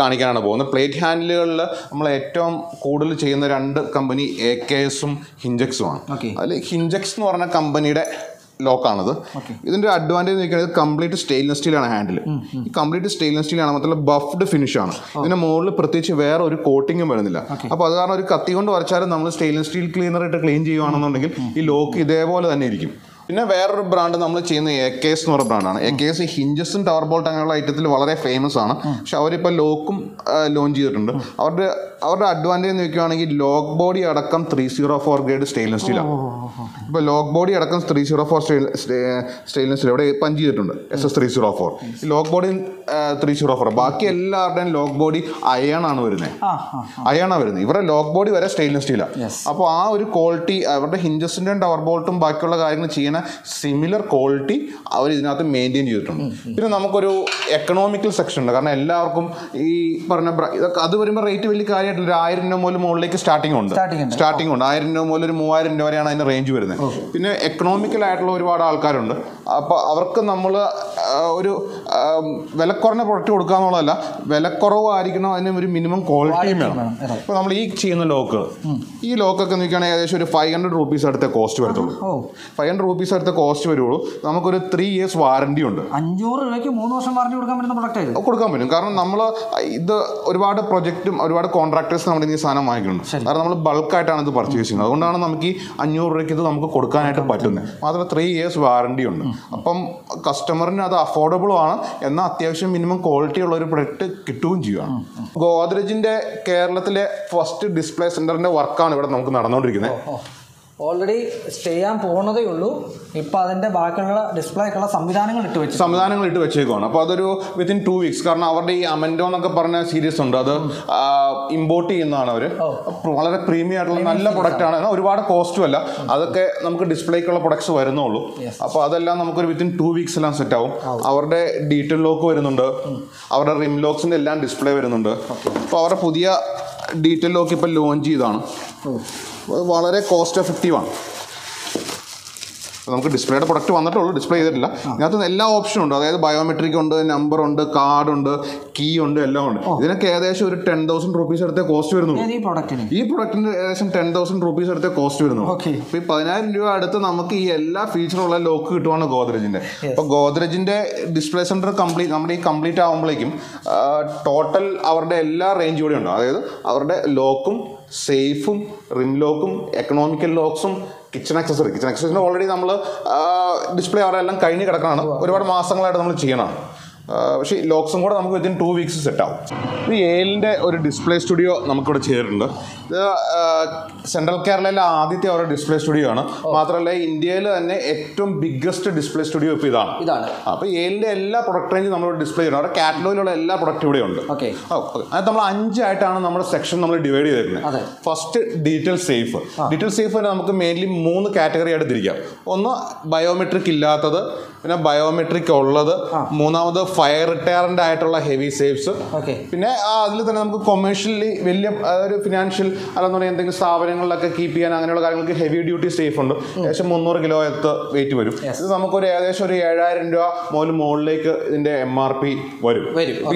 കാണിക്കാനാണ് പോകുന്നത്. പ്ലേറ്റ് ഹാൻഡിലുകളിൽ നമ്മൾ ഏറ്റവും കൂടുതൽ ചെയ്യുന്ന രണ്ട് കമ്പനി എ കെ എസും ഹിഞ്ചക്സുമാണ്. അതിൽ ഹിഞ്ചക്സ് എന്ന് പറഞ്ഞ കമ്പനിയുടെ ലോക്കാണത് ഇതിന്റെ അഡ്വാന്റേജ് നിൽക്കുന്നത് കംപ്ലീറ്റ് സ്റ്റെയിൻലെസ് സ്റ്റീലാണ് ഹാൻഡിൽ ഈ കംപ്ലീറ്റ് സ്റ്റെയിൻലെസ് സ്റ്റീലാണ് മാത്രമല്ല ബഫ്ഡ് ഫിനിഷ് ആണ്. ഇതിന്റെ മുകളിൽ പ്രത്യേകിച്ച് വേറെ ഒരു കോട്ടിങ്ങും വരുന്നില്ല. അപ്പോൾ അത് കാരണം ഒരു കത്തി കൊണ്ട് വരച്ചാലും നമ്മൾ സ്റ്റെയിൻലെസ് സ്റ്റീൽ ക്ലീനർ ഇട്ട് ക്ലീൻ ചെയ്യുകയാണെന്നുണ്ടെങ്കിൽ ഈ ലോക്ക് ഇതേപോലെ തന്നെ ഇരിക്കും. പിന്നെ വേറൊരു ബ്രാൻഡ് നമ്മൾ ചെയ്യുന്ന എ കെ എസ് എന്ന് പറഞ്ഞ ബ്രാൻഡാണ് എ കെ എസ് ഹിഞ്ചസും ടവർ ബോൾട്ട് അങ്ങനെയുള്ള ഐറ്റത്തിൽ വളരെ ഫേമസ് ആണ്. പക്ഷെ അവരിപ്പോൾ ലോക്കും ലോഞ്ച് ചെയ്തിട്ടുണ്ട്. അവരുടെ അവരുടെ അഡ്വാന്റേജ് നോക്കുകയാണെങ്കിൽ ലോക്ക് ബോഡി അടക്കം three zero four grade stainless സ്റ്റീലാണ് ഇപ്പോൾ ലോക്ക് ബോഡി അടക്കം three zero four stainless steel ഇവിടെ പഞ്ച് ചെയ്തിട്ടുണ്ട്. S S three zero four lock body three zero four ബാക്കി എല്ലാവരുടെയും ലോക്ക് ബോഡി അയൺ ആണ് വരുന്നത് ആ ആണ് വരുന്നത്. ഇവരുടെ ലോക്ക് ബോഡി വരെ സ്റ്റെയിൻലെസ് സ്റ്റീലാണ് അപ്പോൾ ആ ഒരു ക്വാളിറ്റി അവരുടെ ഹിഞ്ചസിന്റെയും ടവർ ബോൾട്ടും ബാക്കിയുള്ള കാര്യങ്ങൾ ചെയ്യുന്ന സിമിലർ ക്വാളിറ്റി അവർ ഇതിനകത്ത് മെയിന്റെയിൻ ചെയ്തിട്ടുണ്ട്. പിന്നെ നമുക്കൊരു എക്കണോമിക്കൽ സെക്ഷൻ ഉണ്ട്. കാരണം എല്ലാവർക്കും ഈ പറഞ്ഞ ഇതൊക്കെ അത് വരുമ്പോൾ റേറ്റ് വലിയ കാര്യമായിട്ടില്ല. ഒരു ആയിരം രൂപ മുതൽ മുകളിലേക്ക് സ്റ്റാർട്ടിംഗ് ഉണ്ട്. സ്റ്റാർട്ടിംഗ് ഉണ്ട്. ആയിരം രൂപ മുതൽ ഒരു മൂവായിരം രൂപ വരെയാണ് അതിന്റെ റേഞ്ച് വരുന്നത്. പിന്നെ എക്കണോമിക്കൽ ആയിട്ടുള്ള ഒരുപാട് ആൾക്കാരുണ്ട്. അപ്പോൾ അവർക്ക് നമ്മൾ ഒരു ആ, വിലക്കുറഞ്ഞ പ്രൊഡക്റ്റ് കൊടുക്കുക എന്നുള്ളതല്ല വിലക്കുറവായിരിക്കണം അതിന് ഒരു മിനിമം ക്വാളിറ്റിയും വേണം. ഇപ്പോൾ നമ്മൾ ഈ ചെയ്യുന്ന ലോക്ക് ഈ ലോക്കൊക്കെ നോക്കുകയാണെങ്കിൽ ഏകദേശം ഒരു ഫൈവ് ഹൺഡ്രഡ് റുപ്പീസ് അടുത്ത കോസ്റ്റ് വരത്തുള്ളൂ. ഓ. ഫൈവ് ഹൺഡ്രഡ് റുപ്പീസ് അടുത്ത കോസ്റ്റ് വരുള്ളൂ നമുക്കൊരു ത്രീ ഇയേഴ്സ് വാറണ്ടി ഉണ്ട്. അഞ്ഞൂറ് രൂപയ്ക്ക് മൂന്ന് വർഷം വാറണ്ടി കൊടുക്കാൻ പറ്റുന്ന പ്രൊഡക്റ്റ് ആയിരുന്നു കൊടുക്കാൻ പറ്റും. കാരണം നമ്മൾ ഇത് ഒരുപാട് പ്രൊജക്റ്റും ഒരുപാട് കോൺട്രാക്ടേഴ്സ് നമ്മുടെ ഈ സാധനം വാങ്ങിക്കുന്നുണ്ട്. കാരണം നമ്മൾ ബൾക്കായിട്ടാണ് ഇത് പർച്ചേസ് ചെയ്യുന്നത്. അതുകൊണ്ടാണ് നമുക്ക് ഈ അഞ്ഞൂറ് രൂപയ്ക്ക് ഇത് നമുക്ക് കൊടുക്കാനായിട്ട് പറ്റുന്നത്. മാത്രമല്ല ത്രീ ഇയേഴ്സ് വാറണ്ടി ഉണ്ട്. അപ്പം കസ്റ്റമറിന് അത് അഫോർഡബിളും ആണ്. എന്നാൽ അത്യാവശ്യം മിനിമം ക്വാളിറ്റി ഉള്ള ഒരു പ്രൊഡക്റ്റ് കിട്ടുകയും ചെയ്യുകയാണ് ഗോദ്രജിന്റെ കേരളത്തിലെ ഫസ്റ്റ് ഡിസ്പ്ലേ സെന്ററിന്റെ വർക്കാണ് ഇവിടെ നമുക്ക് നടന്നുകൊണ്ടിരിക്കുന്നത്. ഓൾറെഡി സ്റ്റേ ചെയ്യാൻ പോകുന്നതേ ഉള്ളൂ. ഇപ്പം അതിന്റെ ബാക്കിയുള്ള ഡിസ്പ്ലേക്കുള്ള സംവിധാനങ്ങൾ ഇട്ട് വെച്ചു സംവിധാനങ്ങൾ ഇട്ട് വെച്ചേക്കുവാണ്. അപ്പോൾ അതൊരു വിത്തിൻ ടു വീക്സ് കാരണം അവരുടെ ഈ അമൻഡോ എന്നൊക്കെ പറഞ്ഞ സീരീസ് ഉണ്ട്. അത് ഇമ്പോർട്ട് ചെയ്യുന്നതാണ് അവർ വളരെ പ്രീമിയം ആയിട്ടുള്ള നല്ല പ്രൊഡക്റ്റ് ആണ്. ഒരുപാട് കോസ്റ്റും അല്ല. അതൊക്കെ നമുക്ക് ഡിസ്പ്ലേക്കുള്ള പ്രൊഡക്ട്സ് വരുന്നുള്ളൂ. അപ്പോൾ അതെല്ലാം നമുക്കൊരു വിത്തിൻ ടു വീക്സ് എല്ലാം സെറ്റ് ആവും. അവരുടെ ഡീറ്റെയിൽ ലോക്ക് വരുന്നുണ്ട്. അവരുടെ റിം ലോക്സിന്റെ എല്ലാം ഡിസ്പ്ലേ വരുന്നുണ്ട്. അപ്പോൾ അവരുടെ പുതിയ ഡീറ്റെയിൽ ലോക്ക് ഇപ്പോൾ ലോഞ്ച് ചെയ്തതാണ്. അത് വളരെ കോസ്റ്റ് എഫക്റ്റീവാണ് നമുക്ക് ഡിസ്പ്ലേയുടെ പ്രൊഡക്റ്റ് വന്നിട്ടുള്ളൂ ഡിസ്പ്ലേ ചെയ്തിട്ടില്ല. ഇതിനകത്ത് എല്ലാ ഓപ്ഷനും ഉണ്ട്. അതായത് ബയോമെട്രിക് ഉണ്ട് നമ്പർ ഉണ്ട് കാർഡ് ഉണ്ട് കീ ഉണ്ട് എല്ലാം ഉണ്ട്. ഇതിനൊക്കെ ഏകദേശം ഒരു ടെൻ തൗസൻഡ് റുപ്പീസ് അടുത്ത കോസ്റ്റ് വരുന്നു ഈ പ്രൊഡക്റ്റിന് ഈ പ്രൊഡക്റ്റിന് ഏകദേശം ടെൻ തൗസൻഡ് റുപ്പീസ് അടുത്ത കോസ്റ്റ് വരുന്നു അപ്പൊ ഈ പതിനായിരം രൂപ അടുത്ത് നമുക്ക് ഈ എല്ലാ ഫീച്ചറുള്ള ലോക്ക് കിട്ടുവാണ് ഗോദ്രജിന്റെ. അപ്പൊ ഗോദ്രജിന്റെ ഡിസ്പ്ലേ സെന്റർ കംപ്ലീറ്റ് നമ്മുടെ ഈ കംപ്ലീറ്റ് ആകുമ്പോഴേക്കും ടോട്ടൽ അവരുടെ എല്ലാ റേഞ്ച് കൂടെ ഉണ്ട്. അതായത് അവരുടെ ലോക്കും സേഫും റിം ലോക്കും എക്കണോമിക്കൽ ലോക്സും കിച്ചൺ അക്സസറി കിച്ചൺ അക്സസറിന് ഓൾറെഡി നമ്മൾ ഡിസ്പ്ലേ അവരെല്ലാം കഴിഞ്ഞ് കിടക്കാണ് ഒരുപാട് മാസങ്ങളായിട്ട് നമ്മൾ ചെയ്യണം പക്ഷേ ലോക്സും കൂടെ നമുക്ക് വിത്തിൻ ടു വീക്സ് സെറ്റ് ആവും. ഇത് ഏലിന്റെ ഒരു ഡിസ്പ്ലേ സ്റ്റുഡിയോ നമുക്കിവിടെ ചെയ്തിട്ടുണ്ട് ഇത് സെൻട്രൽ കേരളയിലെ ആദ്യത്തെ അവരുടെ ഡിസ്പ്ലേ സ്റ്റുഡിയോ ആണ്. മാത്രമല്ല ഇന്ത്യയിൽ തന്നെ ഏറ്റവും ബിഗ്ഗസ്റ്റ് ഡിസ്പ്ലേ സ്റ്റുഡിയോ ഇപ്പോൾ ഇതാണ്. ഇതാണ്. അപ്പോൾ ഏലിന്റെ എല്ലാ പ്രൊഡക്റ്റ് റേഞ്ചും നമ്മൾ ഡിസ്പ്ലേ ചെയ്യണം അവരുടെ കാറ്റലോഗിലുള്ള എല്ലാ പ്രൊഡക്റ്റും ഇവിടെ ഉണ്ട് ഓക്കെ. അത് നമ്മൾ അഞ്ചായിട്ടാണ് നമ്മുടെ സെക്ഷൻ നമ്മൾ ഡിവൈഡ് അതെ. ചെയ്തിരിക്കുന്നത് first detail safe detail safe തന്നെ നമുക്ക് മെയിൻലി മൂന്ന് കാറ്റഗറി ആയിട്ട് തിരിക്കാം. ഒന്ന് ബയോമെട്രിക് ഇല്ലാത്തത് പിന്നെ ബയോമെട്രിക് ഉള്ളത് മൂന്നാമത് ഫയർ റിട്ടയറന്റ് ആയിട്ടുള്ള ഹെവി സേവ്സ് ഓക്കെ പിന്നെ അതിൽ തന്നെ നമുക്ക് കൊമേഴ്ഷ്യലി വലിയ ഒരു ഫിനാൻഷ്യൽ അല്ലെന്ന് പറഞ്ഞാൽ എന്തെങ്കിലും സ്ഥാപനങ്ങളിലൊക്കെ കീപ്പ് ചെയ്യാൻ അങ്ങനെയുള്ള കാര്യങ്ങൾക്ക് ഹെവി ഡ്യൂട്ടി സേഫ് ഉണ്ട്. ഏകദേശം മുന്നൂറ് കിലോ എത്ത് വെയിറ്റ് വരും. ഇത് നമുക്കൊരു ഏകദേശം ഒരു ഏഴായിരം രൂപ മുതൽ മുകളിലേക്ക് ഇതിന്റെ എം ആർ പി വരും.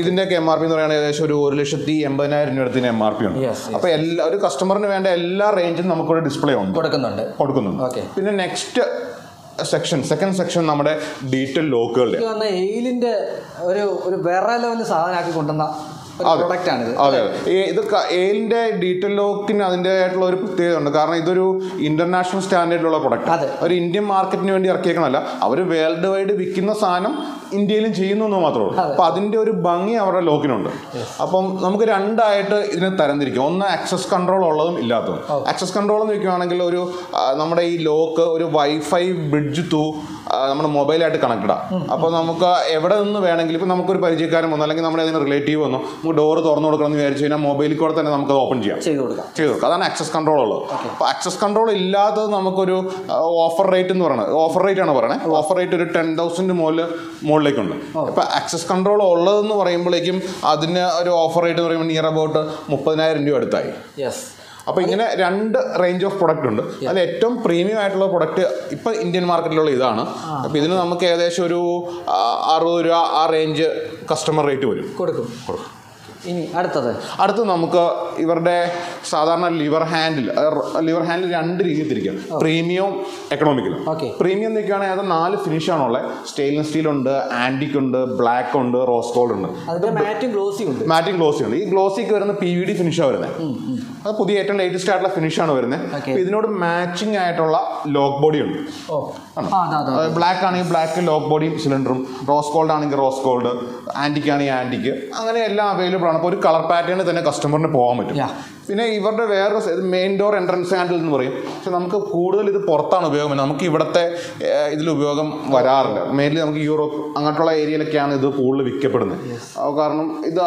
ഇതിന്റെയൊക്കെ എം ആർ പി എന്ന് പറയുന്നത് ഏകദേശം ഒരു ഒരു ലക്ഷത്തി എൺപതിനായിരം രൂപ അടുത്തിന് എം ആർ പി ഉണ്ട്. Yes, yes. അപ്പൊ എല്ലാ ഒരു കസ്റ്റമറിന് വേണ്ട എല്ലാ റേഞ്ചും നമുക്കൊരു ഡിസ്പ്ലേ ഉണ്ട്. കൊടുക്കുന്നുണ്ട്. കൊടുക്കുന്നുണ്ട്. പിന്നെ നെക്സ്റ്റ് സെക്ഷൻ സെക്കൻഡ് സെക്ഷൻ നമ്മുടെ ഡീറ്റെയിൽ ലോക്കുകളുടെ എയിലിന്റെ ഒരു ഒരു വേറെ ലെവലിൽ സാധനമാക്കി കൊണ്ടുവന്ന അതെ. അതെ ഇത് എയിലിന്റെ ഡീറ്റെയിൽ ലോക്കിന് അതിന്റെതായിട്ടുള്ള ഒരു പ്രത്യേകത ഉണ്ട് കാരണം ഇതൊരു ഇന്റർനാഷണൽ സ്റ്റാൻഡേർഡിലുള്ള പ്രൊഡക്റ്റ്. ഒരു ഇന്ത്യൻ മാർക്കറ്റിന് വേണ്ടി ഇറക്കിയേക്കണമല്ല അവർ വേൾഡ് വൈഡ് വിൽക്കുന്ന സാധനം ഇന്ത്യയിലും ചെയ്യുന്നു എന്ന് മാത്രമേ ഉള്ളൂ. അപ്പം അതിന്റെ ഒരു ഭംഗി അവരുടെ ലോക്കിനുണ്ട്. അപ്പം നമുക്ക് രണ്ടായിട്ട് ഇതിനെ തരംതിരിക്കും. ഒന്ന് ആക്സസ് കൺട്രോൾ ഉള്ളതും ഇല്ലാത്തതും. ആക്സസ് കൺട്രോൾ എന്ന് വെക്കുകയാണെങ്കിൽ ഒരു നമ്മുടെ ഈ ലോക്ക് ഒരു വൈഫൈ ബ്രിഡ്ജ് ത്രൂ നമ്മുടെ മൊബൈലായിട്ട് കണക്റ്റഡ്. ആണ് അപ്പോൾ നമുക്ക് എവിടെ നിന്ന് വേണമെങ്കിലും ഇപ്പോൾ നമുക്കൊരു പരിചയക്കാരൻ വന്നു അല്ലെങ്കിൽ നമ്മുടെ ഏതെങ്കിലും റിലേറ്റീവ് വന്നു നമുക്ക് ഡോർ തുറന്നു കൊടുക്കണം എന്ന് വിചാരിച്ചു കഴിഞ്ഞാൽ മൊബൈലിൽ കൂടെ തന്നെ നമുക്ക് അത് ഓപ്പൺ ചെയ്യാം. ചെയ്തു കൊടുക്കാം. ചെയ്തു കൊടുക്കാം. അതാണ് ആക്സസ് കൺട്രോൾ ഉള്ളത്. അപ്പോൾ ആക്സസ് കൺട്രോൾ ഇല്ലാത്തത് നമുക്കൊരു ഓഫർ റേറ്റ് എന്ന് പറയുന്നത് ഓഫർ റേറ്റ് ആണ് പറയുന്നത് ഓഫർ റേറ്റ് ഒരു ടെൻ തൗസൻഡ് മുകളിൽ മുകളിലേക്കുണ്ട്. ഇപ്പോൾ ആക്സസ് കൺട്രോൾ ഉള്ളതെന്ന് പറയുമ്പോഴേക്കും അതിന് ഒരു ഓഫർ റേറ്റ് എന്ന് പറയുമ്പോൾ നിയർ അബൌട്ട് മുപ്പതിനായിരം രൂപ അടുത്തായി. യെസ് അപ്പോൾ ഇങ്ങനെ രണ്ട് റേഞ്ച് ഓഫ് പ്രൊഡക്റ്റ് ഉണ്ട്. അതിൽ ഏറ്റവും പ്രീമിയം ആയിട്ടുള്ള പ്രൊഡക്റ്റ് ഇപ്പോൾ ഇന്ത്യൻ മാർക്കറ്റിലുള്ള ഇതാണ്. അപ്പോൾ ഇതിന് നമുക്ക് ഏകദേശം ഒരു അറുപത് രൂപ ആ റേഞ്ച് കസ്റ്റമർ റേറ്റ് വരും. കൊടുക്കും. കൊടുക്കും. ഇനി അടുത്തത്. അടുത്ത് നമുക്ക് ഇവരുടെ സാധാരണ ലിവർ ഹാൻഡിൽ ലിവർ ഹാൻഡിൽ രണ്ട് രീതിയിൽ തിരിക്കാം. പ്രീമിയം എക്കണോമിക്കലും. ഓക്കെ. പ്രീമിയം നിൽക്കുകയാണെങ്കിൽ അത് നാല് ഫിനിഷാണുള്ളത് സ്റ്റെയിൻലെസ് സ്റ്റീൽ ഉണ്ട് ആന്റിക് ഉണ്ട് ബ്ലാക്ക് ഉണ്ട് റോസ് ഗോൾഡ് ഉണ്ട്. മാറ്റിംഗ് മാറ്റും ഗ്ലോസി ഉണ്ട്. മാറ്റിംഗ് ഗ്ലോസി ഉണ്ട്. ഈ ഗ്ലോസിക്ക് വരുന്ന പി വി ഡി ഫിനിഷാണ് വരുന്നത് അത് പുതിയ ഏറ്റവും ലേറ്റസ്റ്റ് ആയിട്ടുള്ള ഫിനിഷാണ് വരുന്നത് ഇതിനോട് മാച്ചിങ് ആയിട്ടുള്ള ലോക്ക് ബോഡി ഉണ്ട്. ബ്ലാക്ക് ആണെങ്കിൽ ബ്ലാക്ക് ലോക്ക് ബോഡിയും സിലിണ്ടറും റോസ് ഗോൾഡ് ആണെങ്കിൽ റോസ് ഗോൾഡ് ആന്റിക്ക് ആണെങ്കിൽ ആന്റിക്ക് അങ്ങനെ എല്ലാം അവൈലബിൾ ആണ്. അപ്പോൾ ഒരു കളർ പാറ്റേണിൽ തന്നെ കസ്റ്റമറിന് പോകാൻ പറ്റും. പിന്നെ ഇവരുടെ വേറെ മെയിൻ ഡോർ എൻട്രൻസ് ഹാൻഡിൽ എന്ന് പറയും. പക്ഷെ നമുക്ക് കൂടുതൽ ഇത് പുറത്താണ് ഉപയോഗം. നമുക്ക് ഇവിടുത്തെ ഇതിൽ ഉപയോഗം വരാറില്ല. മെയിൻലി നമുക്ക് യൂറോപ്പ് അങ്ങോട്ടുള്ള ഏരിയയിലൊക്കെയാണ് ഇത് കൂടുതൽ വിൽക്കപ്പെടുന്നത്. കാരണം ഇത്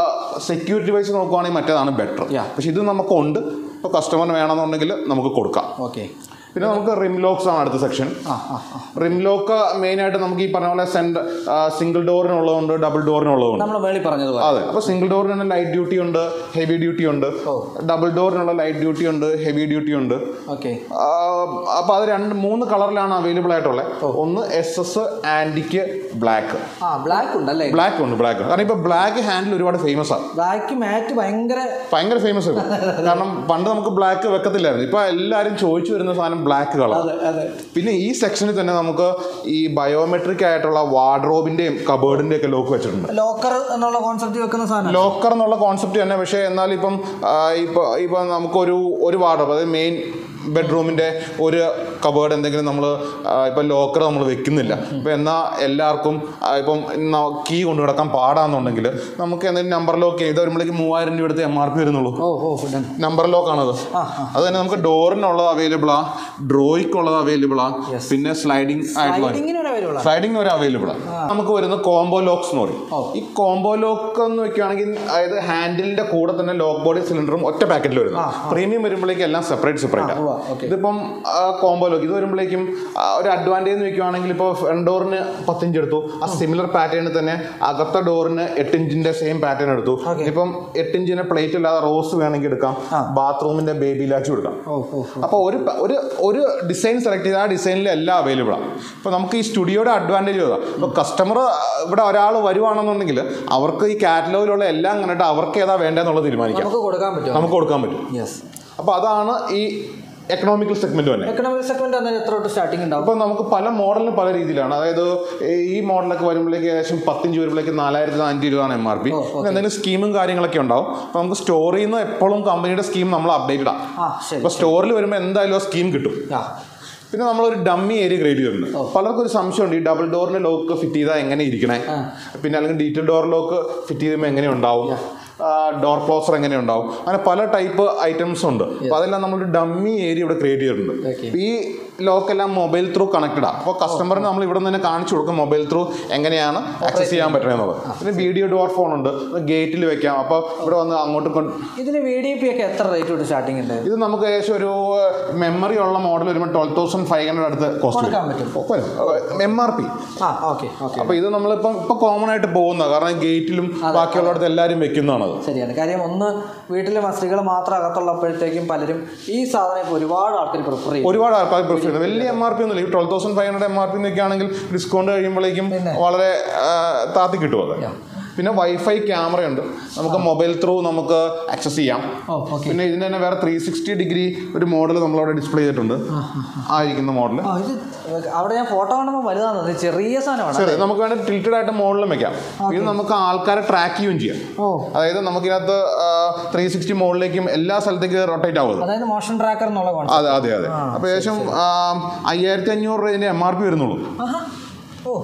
സെക്യൂരിറ്റി വൈസ് നോക്കുവാണെങ്കിൽ മറ്റേതാണ് ബെറ്റർ പക്ഷെ ഇത് നമുക്കുണ്ട്. ഇപ്പോൾ കസ്റ്റമറിന് വേണമെന്നുണ്ടെങ്കിൽ നമുക്ക് കൊടുക്കാം. ഓക്കെ പിന്നെ നമുക്ക് റിം ലോക്സ് ആണ് അടുത്ത സെക്ഷൻ ആ മെയിൻ ആയിട്ട് നമുക്ക് ഈ പറഞ്ഞ പോലെ സെന്റർ സിംഗിൾ ഡോറിനുള്ളതുണ്ട് ഡബിൾ ഡോറിനുള്ളതുണ്ട് നമ്മൾ വേളി പറഞ്ഞത് അതെ അപ്പോൾ സിംഗിൾ ഡോറിന് ലൈറ്റ് ഡ്യൂട്ടി ഉണ്ട് ഹെവി ഡ്യൂട്ടി ഉണ്ട്. ഡബിൾ ഡോറിനുള്ള ലൈറ്റ് ഡ്യൂട്ടി ഉണ്ട് ഹെവി ഡ്യൂട്ടി ഉണ്ട്. ഓക്കെ അപ്പോൾ അത് രണ്ട് മൂന്ന് കളറിലാണ് അവൈലബിൾ ആയിട്ടുള്ളത് ഒന്ന് എസ് എസ് ആന്റിക്ക് ബ്ലാക്ക് ആ ബ്ലാക്ക് ഉണ്ടല്ലേ? ബ്ലാക്ക് ഉണ്ട് ബ്ലാക്ക് കാരണം ഇപ്പോൾ ബ്ലാക്ക് ഹാൻഡിൽ ഒരുപാട് ഫേമസ് ആണ് ബ്ലാക്ക് മാറ്റ് ഭയങ്കര ഭയങ്കര ഫേമസ് ആണ് കാരണം പണ്ട് നമുക്ക് ബ്ലാക്ക് വെക്കത്തില്ലായിരുന്നു. ഇപ്പോൾ എല്ലാവരും ചോദിച്ചു വരുന്ന സാധനം ബ്ലാക്ക് കളർ പിന്നെ ഈ സെക്ഷനിൽ തന്നെ നമുക്ക് ഈ ബയോമെട്രിക് ആയിട്ടുള്ള വാർഡ്രോബിന്റെയും കബേർഡിന്റെ ഒക്കെ ലോക്ക് വെച്ചിട്ടുണ്ട്. ലോക്കർ എന്നുള്ള കോൺസെപ്റ്റ് വെക്കുന്ന സാധനം. ലോക്കർ എന്നുള്ള കോൺസെപ്റ്റ് തന്നെ പക്ഷേ എന്നാൽ ഇപ്പം ഇപ്പൊ ഇപ്പൊ നമുക്കൊരു ഒരു വാർഡ്രോബ് അതായത് മെയിൻ ബെഡ്റൂമിന്റെ ഒരു കബേർഡ് എന്തെങ്കിലും നമ്മൾ ഇപ്പം ലോക്കർ നമ്മൾ വെക്കുന്നില്ല. ഇപ്പം എന്നാൽ എല്ലാവർക്കും ഇപ്പം കീ കൊണ്ടു കിടക്കാൻ പാടാന്നുണ്ടെങ്കിൽ നമുക്ക് എന്തെങ്കിലും നമ്പർ ലോക്ക് ചെയ്ത് വരുമ്പോഴേക്ക് മൂവായിരം രൂപ എടുത്ത് എം ആർ പി വരുന്നുള്ളൂ. ഓ ഓ ഡൺ. നമ്പർ ലോക്ക് ആണത്. ആ ആ. അത് തന്നെ നമുക്ക് ഡോറിനുള്ളത് അവൈലബിൾ ആ ഡ്രോയ്ക്കുള്ളത് അവൈലബിൾ ആ പിന്നെ സ്ലൈഡിങ് ആയിട്ടുള്ള ലൈറ്റിങ്ങിന് ഒരു അവൈലബിൾ സ്ലൈഡിങ് വരെ അവൈലബിൾ ആണ് നമുക്ക് വരുന്ന കോംബോ ലോക്സ് എന്ന് പറയും. ഈ കോംബോ ലോക്ക് എന്ന് വെക്കുകയാണെങ്കിൽ അതായത് ഹാൻഡിലിന്റെ കൂടെ തന്നെ ലോക്ക് ബോഡി സിലിണ്ടറും ഒറ്റ പാക്കറ്റിൽ വരുന്നു. പ്രീമിയം വരുമ്പോഴേക്കും എല്ലാം സെപ്പറേറ്റ് സെപ്പറേറ്റ് ആണ് ഇതിപ്പം കോംബോ ലോക്ക് ഇത് വരുമ്പോഴേക്കും ഒരു അഡ്വാന്റേജ് എന്ന് വെക്കുകയാണെങ്കിൽ ഇപ്പോൾ ഫ്രണ്ട് ഡോറിന് പത്തിഞ്ച് എടുത്തു. ആ സിമിലർ പാറ്റേണിൽ തന്നെ അകത്ത ഡോറിന് എട്ട് ഇഞ്ചിന്റെ സെയിം പാറ്റേൺ എടുത്തു. ഇപ്പം എട്ട് ഇഞ്ചിന് പ്ലേറ്റ് ഇല്ലാതെ റോസ് വേണമെങ്കിൽ എടുക്കാം. ബാത്റൂമിന്റെ ബേബി ലാച്ചും എടുക്കാം അപ്പോൾ ഒരു ഒരു ഒരു ഡിസൈൻ സെലക്ട് ചെയ്താൽ ആ ഡിസൈനിൽ എല്ലാം അവൈലബിൾ ആണ് ഇപ്പോൾ നമുക്ക് ഈ സ്റ്റുഡിയോയുടെ അഡ്വാന്റേജ് അതാ ഇപ്പോൾ കസ്റ്റമർ ഇവിടെ ഒരാൾ വരുവാണെന്നുണ്ടെങ്കിൽ അവർക്ക് ഈ കാറ്റലോഗിലുള്ള എല്ലാം കണ്ടിട്ട് അവർക്ക് ഏതാ വേണ്ടതെന്നുള്ളത് തീരുമാനിക്കാം. നമുക്ക് കൊടുക്കാൻ പറ്റും നമുക്ക് കൊടുക്കാൻ പറ്റും. അപ്പോൾ അതാണ് ഈ എക്കണോമിക്കൽ സെഗ്മെന്റ് തന്നെ. എക്കണോമിക് സെഗ്മെന്റ് അന്നേരം എത്ര തൊട്ട് സ്റ്റാർട്ടിംഗ് ഉണ്ടാവും? അപ്പോൾ നമുക്ക് പല മോഡലിന് പല രീതിയിലാണ്. അതായത് ഈ മോഡലൊക്കെ വരുമ്പോഴേക്ക് ഏകദേശം പത്തഞ്ച് വരുമ്പോഴേക്ക് നാലായിരത്തി നാനൂറ്റി രൂപയാണ് എം ആർ പി എന്തെങ്കിലും സ്കീമും കാര്യങ്ങളൊക്കെ ഉണ്ടാവും. അപ്പോൾ നമുക്ക് സ്റ്റോറിൽ നിന്ന് എപ്പോഴും കമ്പനിയുടെ സ്കീം നമ്മൾ അപ്ഡേറ്റഡ് ആണ് ആ അപ്പോൾ സ്റ്റോറിൽ വരുമ്പോൾ എന്തായാലും ആ സ്കീം കിട്ടും. പിന്നെ നമ്മളൊരു ഡമ്മി ഏരിയ ക്രിയേറ്റ് ചെയ്തിട്ടുണ്ട് പലർക്കും ഒരു സംശയമുണ്ട് ഈ ഡബിൾ ഡോറിന്റെ ലോക്ക് ഫിറ്റ് ചെയ്താൽ എങ്ങനെ ഇരിക്കണേ? പിന്നെ അല്ലെങ്കിൽ ഡീറ്റെയിൽ ഡോർ ലോക്ക് ഫിറ്റ് ചെയ്യുമ്പോൾ എങ്ങനെ ഉണ്ടാവും? ഡോർ ക്ലോസർ എങ്ങനെ ഉണ്ടാവും? അങ്ങനെ പല ടൈപ്പ് ഐറ്റംസ് ഉണ്ട്. അപ്പോൾ അതെല്ലാം നമ്മളൊരു ഡമ്മി ഏരിയ ഇവിടെ ക്രിയേറ്റ് ചെയ്തിട്ടുണ്ട്. ഈ ലോക്കെല്ലാം മൊബൈൽ ത്രൂ കണക്റ്റഡ്. ആണ് അപ്പോൾ കസ്റ്റമറിന് നമ്മൾ ഇവിടെ നിന്ന് തന്നെ കാണിച്ചു കൊടുക്കും മൊബൈൽ ത്രൂ എങ്ങനെയാണ് ആക്സസ് ചെയ്യാൻ പറ്റുന്നത് പിന്നെ വീഡിയോ ഡോർ ഫോൺ ഉണ്ട് ഗേറ്റിൽ വെക്കാം. അപ്പോൾ ഇവിടെ വന്ന് അങ്ങോട്ട് കൊണ്ട് ഇതിന് വി ഡി പി ഒക്കെ എത്ര റേറ്റ് തൊട്ട് സ്റ്റാർട്ടിംഗ് ഉണ്ട്? ഇത് നമുക്ക് ഏകദേശം ഒരു മെമ്മറി ഉള്ള മോഡൽ വരുമ്പോൾ ട്വൽവ് തൗസൻഡ് ഫൈവ് ഹൺഡ്രഡ് അടുത്ത് കോസ്റ്റ് എം ആർ പി ആ ഓക്കെ ഓക്കെ അപ്പോൾ ഇത് നമ്മളിപ്പം ഇപ്പം കോമൺ ആയിട്ട് പോകുന്നത്. കാരണം ഗേറ്റിലും ബാക്കിയുള്ളടത്ത് എല്ലാവരും വെക്കുന്നതാണ് ശരിയാണ്. കാര്യം ഒന്ന് വീട്ടിലെ സ്ത്രീകൾ മാത്രം അകത്തുള്ളപ്പോഴത്തേക്കും പലരും ഈ സാധനം ഒരുപാട് ആൾക്കാർ പ്രിഫർ ചെയ്യും ഒരുപാട് ആൾക്കാർ പ്രിഫർ ചെയ്യുന്നത് വലിയ എം ആർ പി ഒന്നുമില്ല. ഈ twelve thousand five hundred M R P എന്നൊക്കെ ആണെങ്കിൽ ഡിസ്കൗണ്ട് കഴിയുമ്പോഴേക്കും വളരെ താത്തി കിട്ടും അത്. പിന്നെ വൈഫൈ ക്യാമറയുണ്ട് നമുക്ക് മൊബൈൽ ത്രൂ നമുക്ക് ആക്സസ് ചെയ്യാം. പിന്നെ ഇതിന് തന്നെ വേറെ ത്രീ സിക്സ്റ്റി ഡിഗ്രി ഒരു മോഡൽ നമ്മളവിടെ ഡിസ്പ്ലേ ചെയ്തിട്ടുണ്ട്. ആയിരിക്കുന്ന മോഡൽ അവിടെ ഞാൻ ഫോട്ടോ കാണുമ്പോൾ വലുതാണ് ചെറിയ സാധനമാണ് നമുക്ക് വേണമെങ്കിൽ ടിൽറ്റഡ് ആയിട്ട് മോഡലും വെക്കാം. ഇത് നമുക്ക് ആൾക്കാരെ ട്രാക്ക് ചെയ്യുകയും ചെയ്യാം. അതായത് നമുക്കിതിനകത്ത് ത്രീ സിക്സ്റ്റി മോഡിലേക്കും എല്ലാ സ്ഥലത്തേക്കും റൊട്ടേറ്റ് ആവുന്നത്. അതായത് മോഷൻ ട്രാക്കർ എന്നുള്ള അതെ അതെ അതെ. അപ്പോൾ ഏകദേശം അയ്യായിരത്തി അഞ്ഞൂറ് രൂപ ഇതിന്റെ എം ആർ പി വരുന്നുള്ളൂ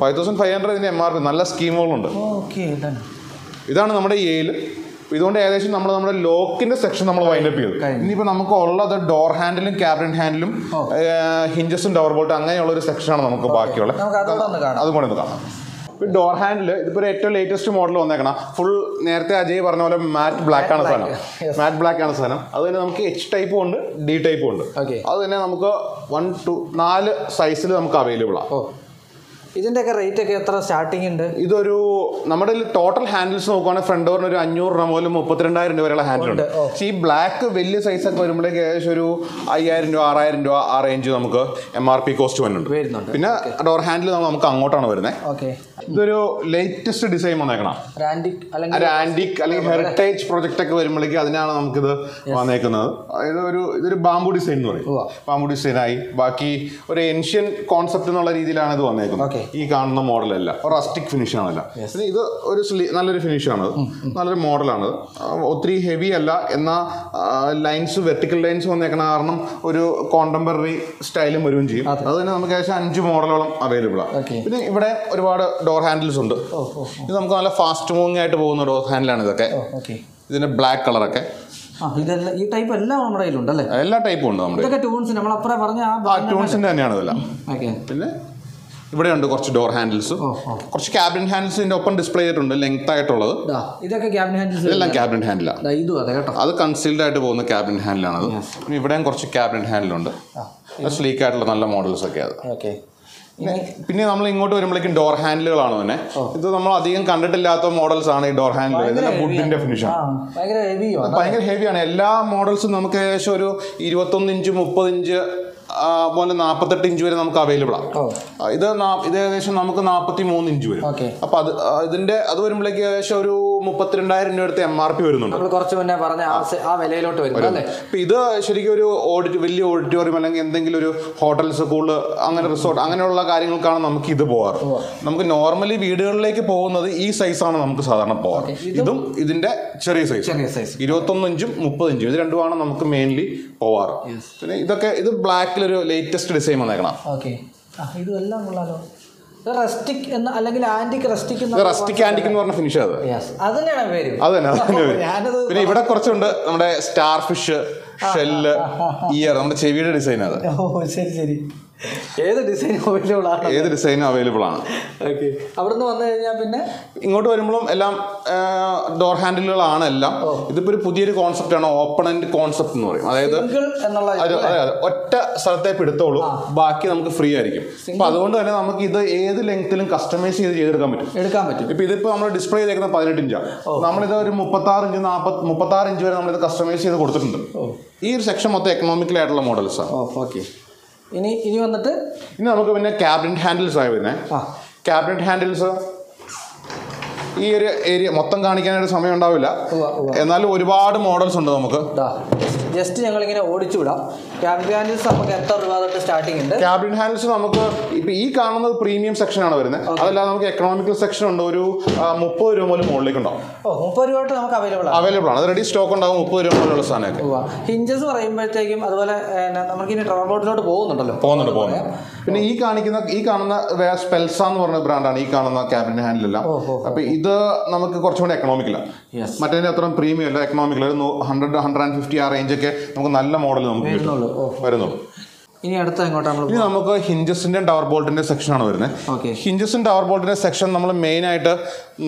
ഫൈവ് തൗസൻഡ് ഫൈവ് ഹൺഡ്രഡ് ഇതിന്റെ എം ആർ പി നല്ല സ്കീമുകളുണ്ട്. ഇതാണ്. നമ്മുടെ എയിൽ. ഇതുകൊണ്ട് ഏകദേശം നമ്മൾ നമ്മുടെ ലോക്കിന്റെ സെക്ഷൻ നമ്മൾ വൈൻഡപ്പ് ചെയ്തു. ഇനിയിപ്പോൾ നമുക്ക് ഉള്ളത് ഡോർ ഹാൻഡിലും ക്യാബിനറ്റ് ഹാൻഡിലും ഹിഞ്ചസും ഡോർ ബോൾട്ട് അങ്ങനെയുള്ള ഒരു സെക്ഷനാണ് നമുക്ക് ബാക്കിയുള്ളത്. അതുകൂടെ ഒന്ന് കാണാം. ഡോർ ഹാൻഡിൽ ഇതിപ്പോൾ ഒരു ഏറ്റവും ലേറ്റസ്റ്റ് മോഡൽ വന്നേക്കണം. ഫുൾ നേരത്തെ അജയ് പറഞ്ഞ പോലെ മാറ്റ് ബ്ലാക്ക് ആണ് സാധനം. മാറ്റ് ബ്ലാക്ക് ആണ് സാധനം. അത് തന്നെ നമുക്ക് എച്ച് ടൈപ്പും ഉണ്ട് ഡി ടൈപ്പും ഉണ്ട്. അത് തന്നെ നമുക്ക് വൺ ടു നാല് സൈസിൽ നമുക്ക് അവൈലബിൾ ആണ് ഇതിന്റെയൊക്കെ റേറ്റ് ഒക്കെ എത്ര സ്റ്റാർട്ടിംഗ് ഉണ്ട്? ഇതൊരു നമ്മുടെ ടോട്ടൽ ഹാൻഡിൽസ് നോക്കുവാണെങ്കിൽ ഫ്രണ്ട് ഡോറിന് ഒരു അഞ്ഞൂറ് രൂപ മുതൽ മുപ്പത്തിരണ്ടായിരം രൂപ വരെയുള്ള ഹാൻഡിൽ ഉണ്ട്. പക്ഷേ ഈ ബ്ലാക്ക് വലിയ സൈസ് ഒക്കെ വരുമ്പോഴേക്ക് ഏകദേശം ഒരു അയ്യായിരം രൂപ ആറായിരം രൂപ ആ റേഞ്ച് നമുക്ക് എം ആർ പി കോസ്റ്റ് വന്നിട്ടുണ്ട്. വരുന്നുണ്ട്. പിന്നെ ഡോർ ഹാൻഡിൽ നമുക്ക് അങ്ങോട്ടാണ് വരുന്നത് ഓക്കെ ഇതൊരു ലേറ്റസ്റ്റ് ഡിസൈൻ വന്നേക്കണം. റാൻഡിക് അല്ലെങ്കിൽ ഹെറിറ്റേജ് പ്രൊജക്ട് ഒക്കെ വരുമ്പോഴേക്ക് അതിനാണ് നമുക്കിത് വന്നേക്കുന്നത്. അതായത് ഒരു ഇതൊരു ബാംബു ഡിസൈൻ എന്ന് പറയും. ബാമ്പു ബാംബു ഡിസൈനായി ബാക്കി ഒരു ഏൻഷ്യൻ കോൺസെപ്റ്റ് എന്നുള്ള രീതിയിലാണ് ഇത് വന്നേക്കുന്നത്. ഈ കാണുന്ന മോഡലല്ല റസ്റ്റിക് ഫിനിഷ് ആണല്ല. ഇത് ഒരു നല്ലൊരു ഫിനിഷ് ആണ് നല്ലൊരു മോഡലാണ് ഒത്തിരി ഹെവി അല്ല. എന്നാൽ ലൈൻസ് വെർട്ടിക്കൽ ലൈൻസ് വന്നേക്കണ കാരണം ഒരു കോണ്ടംപററി സ്റ്റൈലും വരികയും ചെയ്യും. അത്. തന്നെ നമുക്ക് ഏകദേശം അഞ്ച് മോഡലോളം അവൈലബിൾ ആണ് പിന്നെ ഇവിടെ ഒരുപാട് ഡോർ ഹാൻഡിൽസ് ഉണ്ട്. ഇത് നമുക്ക് നല്ല ഫാസ്റ്റ് മൂവിങ് ആയിട്ട് പോകുന്ന ഡോർ ഹാൻഡിലാണ് ഇതൊക്കെ. ഇതിന്റെ ബ്ലാക്ക് കളറൊക്കെ ഇതെല്ലാം ഈ ടൈപ്പ് എല്ലാം നമ്മുടെ കയ്യിലുണ്ട് അല്ലേ? എല്ലാ ടൈപ്പും ഉണ്ട് നമ്മുടെ ഇതൊക്കെ ടൂൺസ് നമ്മൾ അപ്പുറം പറഞ്ഞ ആ ട്യൂൺസിന്റെ തന്നെയാണ് ഇതെല്ലാം. പിന്നെ ഇവിടെ ഉണ്ട് കുറച്ച് ഡോർ ഹാൻഡിൽസ് കുറച്ച് ക്യാബിൻ ഹാൻഡിൽസ് ഇതിന്റെ ഒപ്പം ഡിസ്പ്ലേ ചെയ്തിട്ടുണ്ട് ലെങ്ത് ആയിട്ടുള്ളത്. ഇതൊക്കെ ക്യാബിൻ ഹാൻഡിൽസ് എല്ലാം ക്യാബിൻ ഹാൻഡിലാണ് ഇതും അതെ കേട്ടോ. അത് കൺസീൽഡ് ആയിട്ട് പോകുന്ന ക്യാബിൻ ഹാൻഡിലാണ് പിന്നെ ഇവിടെയും കുറച്ച് ക്യാബിൻ ഹാൻഡിലുണ്ട് സ്ലീക്ക് ആയിട്ടുള്ള നല്ല മോഡൽസ് ഒക്കെ അത്. ഓക്കെ. പിന്നെ നമ്മൾ ഇങ്ങോട്ട് വരുമ്പോഴേക്കും ഡോർ ഹാൻഡിലുകളാണ് തന്നെ. ഇത് നമ്മൾ അധികം കണ്ടിട്ടില്ലാത്ത മോഡൽസ് ആണ് ഈ ഡോർ ഹാൻഡിൽ ഇതെല്ലാം വുഡിന്റെ ഫിനിഷ് ആ ആണ്. ഭയങ്കര ഹെവി ആണ്. ഹെവിയാണ് എല്ലാ മോഡൽസും നമുക്ക് ഏകദേശം ഒരു ഇരുപത്തൊന്ന് ഇഞ്ച് മുപ്പത് ഇഞ്ച് പോലെ നാൽപ്പത്തെട്ട് ഇഞ്ച് വരെ നമുക്ക് അവൈലബിൾ ആണ് ഇത് ഇത് ഏകദേശം നമുക്ക് നാൽപ്പത്തി മൂന്ന് ഇഞ്ച് വരും അപ്പൊ അത് ഇതിന്റെ അത് വരുമ്പോഴേക്ക് ഏകദേശം ഒരു മുപ്പത്തിരണ്ടായിരം രൂപ അടുത്ത് എം ആർ പി വരുന്നുണ്ട്. നമ്മൾ കുറച്ച് മുന്നേ പറഞ്ഞ ആ വിലയിലോട്ട് വരും അല്ലേ? ഇത് ശരിക്കും ഒരു ഓഡിറ്റ് വലിയ ഓഡിറ്റോറിയം അല്ലെങ്കിൽ എന്തെങ്കിലും ഒരു ഹോട്ടൽ സ്കൂൾ അങ്ങനെ റിസോർട്ട് അങ്ങനെയുള്ള കാര്യങ്ങൾക്കാണ് നമുക്ക് ഇത് പോകാറ് നമുക്ക് നോർമലി വീടുകളിലേക്ക് പോകുന്നത് ഈ സൈസാണ് നമുക്ക് സാധാരണ പോവാറ്. ഇതും ഇതിന്റെ ചെറിയ സൈസ് ചെറിയ സൈസ് ഇരുപത്തൊന്ന് ഇഞ്ചും മുപ്പത് ഇഞ്ചും ഇത് രണ്ടുമാണ് നമുക്ക് മെയിൻലി പോവാറ്. പിന്നെ ഇതൊക്കെ ഇത് ബ്ലാക്കിലൊരു ലേറ്റസ്റ്റ് ഡിസൈൻ വന്നേക്കണം. ഓക്കെ. ഉള്ളല്ലോ കൊള്ളാലോ. റസ്റ്റിക് എന്ന് അല്ലെങ്കിൽ ആന്റിക് റസ്റ്റിക് റസ്റ്റിക് ആന്റിക് എന്ന് പറഞ്ഞ ഫിനിഷ് അത്. അത് തന്നെയാണ് പേര്. അത് തന്നെ പിന്നെ ഇവിടെ കുറച്ചുണ്ട് നമ്മുടെ സ്റ്റാർ ഫിഷ് ഷെല്ല് ഇയർ നമ്മുടെ ചെവിയുടെ ഡിസൈൻ അത്. ഓ ശരി ശരി. ഏത് ഡിസൈൻ അവൈലബിൾ ആണ്? ഏത് ഡിസൈനും അവൈലബിൾ ആണ്? ഓക്കെ അവിടുന്ന് വന്നു കഴിഞ്ഞാൽ പിന്നെ? ഇങ്ങോട്ട് വരുമ്പോഴും എല്ലാം ഡോർ ഹാൻഡിലുകളാണ് എല്ലാം. ഇതിപ്പോ ഒരു പുതിയൊരു കോൺസെപ്റ്റ് ആണ് ഓപ്പൺ ആൻഡ് കോൺസെപ്റ്റ് എന്ന് പറയും. അതായത് ഒറ്റ സ്ഥലത്തെ പിടുത്തോളൂ ബാക്കി നമുക്ക് ഫ്രീ ആയിരിക്കും. അപ്പൊ അതുകൊണ്ട് തന്നെ നമുക്ക് ഇത് ഏത് ലെങ്ത്തിലും കസ്റ്റമൈസ് ചെയ്ത് ചെയ്തെടുക്കാൻ പറ്റും. എടുക്കാൻ പറ്റും. ഇപ്പൊ ഇതിപ്പോ നമ്മൾ ഡിസ്പ്ലേ ചെയ്തേക്കുന്ന പതിനെട്ട് ഇഞ്ചാണ് നമ്മളിത് ഒരു മുപ്പത്തി ആറ് ഇഞ്ച് നാൽപ്പത്തി മുപ്പത്തി ആറ് ഇഞ്ച് വരെ നമ്മളിത് കസ്റ്റമൈസ് ചെയ്ത് കൊടുത്തിട്ടുണ്ട്. ഈ ഒരു സെക്ഷൻ മൊത്തം എക്കണോമിക്കലായിട്ടുള്ള മോഡൽസ് ആണ്. ഓക്കെ ഇനി ഇനി വന്നിട്ട്? ഇനി നമുക്ക് പിന്നെ ക്യാബിനറ്റ് ഹാൻഡിൽസ് ആയി പിന്നെ ക്യാബിനറ്റ് ഹാൻഡിൽസ് ഈ ഒരു ഏരിയ മൊത്തം കാണിക്കാനായിട്ട് സമയം ഉണ്ടാവില്ല. എന്നാലും ഒരുപാട് മോഡൽസ് ഉണ്ട് നമുക്ക്. ജസ്റ്റ് ഞങ്ങളിങ്ങനെ ഓടിച്ചു വിടാം ക്യാബിൻ ഹാൻഡിൽസ് നമുക്ക് ഇപ്പൊ ഈ കാണുന്നത് പ്രീമിയം സെക്ഷൻ ആണ് വരുന്നത്. അതല്ലാതെ നമുക്ക് എക്കണോമിക്കൽ സെക്ഷൻ ഉണ്ട്. ഒരു മുപ്പത് രൂപ മുതൽ മുകളിലേക്ക് ഉണ്ടാവും നമുക്ക് അവൈലബിൾ ആണ്. അവൈലബിൾ ആണ്. അത് റെഡി സ്റ്റോക്ക് ഉണ്ടാവും. മുപ്പത് രൂപ മുതലുള്ള സാധനമൊക്കെ. ഹിഞ്ചസ് പറയുമ്പോഴത്തേക്കും അതുപോലെ നമുക്ക് ഇനി ട്രവൽ ബോട്ടിലോട്ട് പോകുന്നുണ്ടല്ലോ. പോകുന്നുണ്ട് പോകുന്നുണ്ട്. പിന്നെ ഈ കാണിക്കുന്ന ഈ കാണുന്ന സ്പെൽസ എന്ന് പറഞ്ഞ ബ്രാൻഡാണ് ഈ കാണുന്ന ക്യാബിൻ ഹാൻഡിലെല്ലാം അപ്പൊ ഇത് നമുക്ക് കുറച്ചുകൂടി എക്കണോമിക്കലാണ് മറ്റേ അത്രയും പ്രീമിയം അല്ല എക്കണോമിക്കൽ ഒരു ഹൺഡ്രഡ് ഹൺഡ്രഡ് ആൻഡ് ഫിഫ്റ്റി ആ റേഞ്ചൊക്കെ നമുക്ക് നല്ല മോഡൽ നമുക്ക് കിട്ടും. വരുന്നുള്ളൂ. ഇനി അടുത്ത എങ്ങോട്ടാണ് നമ്മൾ ഇനി നമുക്ക് ഹിഞ്ചസിന്റെ ടവർ ബോൾട്ടിന്റെ സെക്ഷൻ ആണ് വരുന്നത് ഓക്കെ. ഹിഞ്ചസും ടവർ ബോൾട്ടിന്റെ സെക്ഷൻ നമ്മൾ മെയിൻ ആയിട്ട്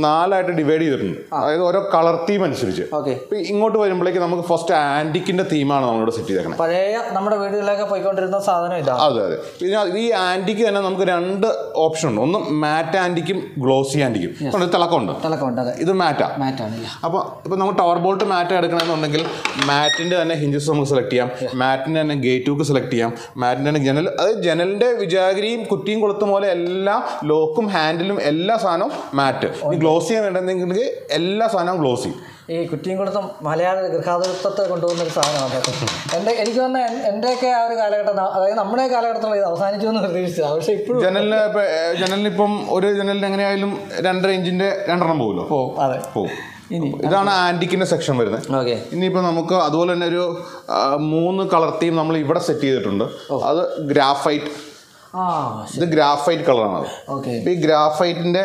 നാലായിട്ട് ഡിവൈഡ് ചെയ്തിട്ടുണ്ട്. അതായത് ഓരോ കളർ തീം അനുസരിച്ച്. ഓക്കെ. ഇങ്ങോട്ട് വരുമ്പോഴേക്ക് നമുക്ക് ഫസ്റ്റ് ആന്റിക്കിന്റെ തീമാണ് നമ്മളിവിടെ സെറ്റ് ചെയ്തേക്കുന്നത് പഴയ നമ്മുടെ വീടുകളിലൊക്കെ പോയിക്കൊണ്ടിരുന്ന സാധനം ഇതാണ് അതെ അതെ. പിന്നെ ഈ ആന്റിക്ക് തന്നെ നമുക്ക് രണ്ട് ഓപ്ഷൻ ഉണ്ട്. ഒന്ന് മാറ്റ് ആന്റിക്കും ഗ്ലോസി ആന്റിക്കും തിളക്കമുണ്ട്. തിളക്കമുണ്ട് അതെ. ഇത് മാറ്റാ മാറ്റാണ് അപ്പോൾ ഇപ്പോൾ നമ്മൾ ടവർ ബോൾട്ട് മാറ്റ് എടുക്കണമെന്നുണ്ടെങ്കിൽ മാറ്റിന്റെ തന്നെ ഹിഞ്ചസ് നമുക്ക് സെലക്ട് ചെയ്യാം. മാറ്റിന്റെ തന്നെ ഗേറ്റ് ഹുക്ക് സെലക്ട് ചെയ്യാം. തന്നെ ജനൽ അത് ജനലിന്റെ വിജാഗിരിയും കുറ്റിയും കൊളുത്തും പോലെ എല്ലാ ലോക്കും ഹാൻഡിലും എല്ലാ സാധനവും മാറ്റ് ഗ്ലോസ് ചെയ്യാൻ വേണ്ടെന്നുണ്ടെങ്കിൽ എല്ലാ സാധനവും ഗ്ലോസ് ചെയ്യും. ഈ കുറ്റിയും കൊടുത്തും മലയാള ഗൃഹാതൃത്വത്തെ കൊണ്ടുപോകുന്ന ഒരു സാധനമാണ് എന്റെ എനിക്ക് തന്നെ എൻ- എന്റെയൊക്കെ ആ ഒരു കാലഘട്ടം അതായത് നമ്മുടെ കാലഘട്ടത്തിൽ ഇത് അവസാനിച്ചു എന്ന് പ്രതീക്ഷിച്ചതാണ് പക്ഷേ ഇപ്പോഴും ജനലിന് ഇപ്പം ജനലിനിപ്പം ഒരു ജനലിന് എങ്ങനെയായാലും രണ്ടര ഇഞ്ചിന്റെ രണ്ടെണ്ണം പോകുമല്ലോ അതെ. പോകും ഇതാണ് ആന്റിക്കിന്റെ സെക്ഷൻ വരുന്നത് ഓക്കെ. ഇനിയിപ്പോൾ നമുക്ക് അതുപോലെ തന്നെ ഒരു മൂന്ന് കളർ തീം നമ്മൾ ഇവിടെ സെറ്റ് ചെയ്തിട്ടുണ്ട്. അത് ഗ്രാഫൈറ്റ് ഇത് ഗ്രാഫൈറ്റ് കളറാണ് അത് ഈ ഗ്രാഫൈറ്റിന്റെ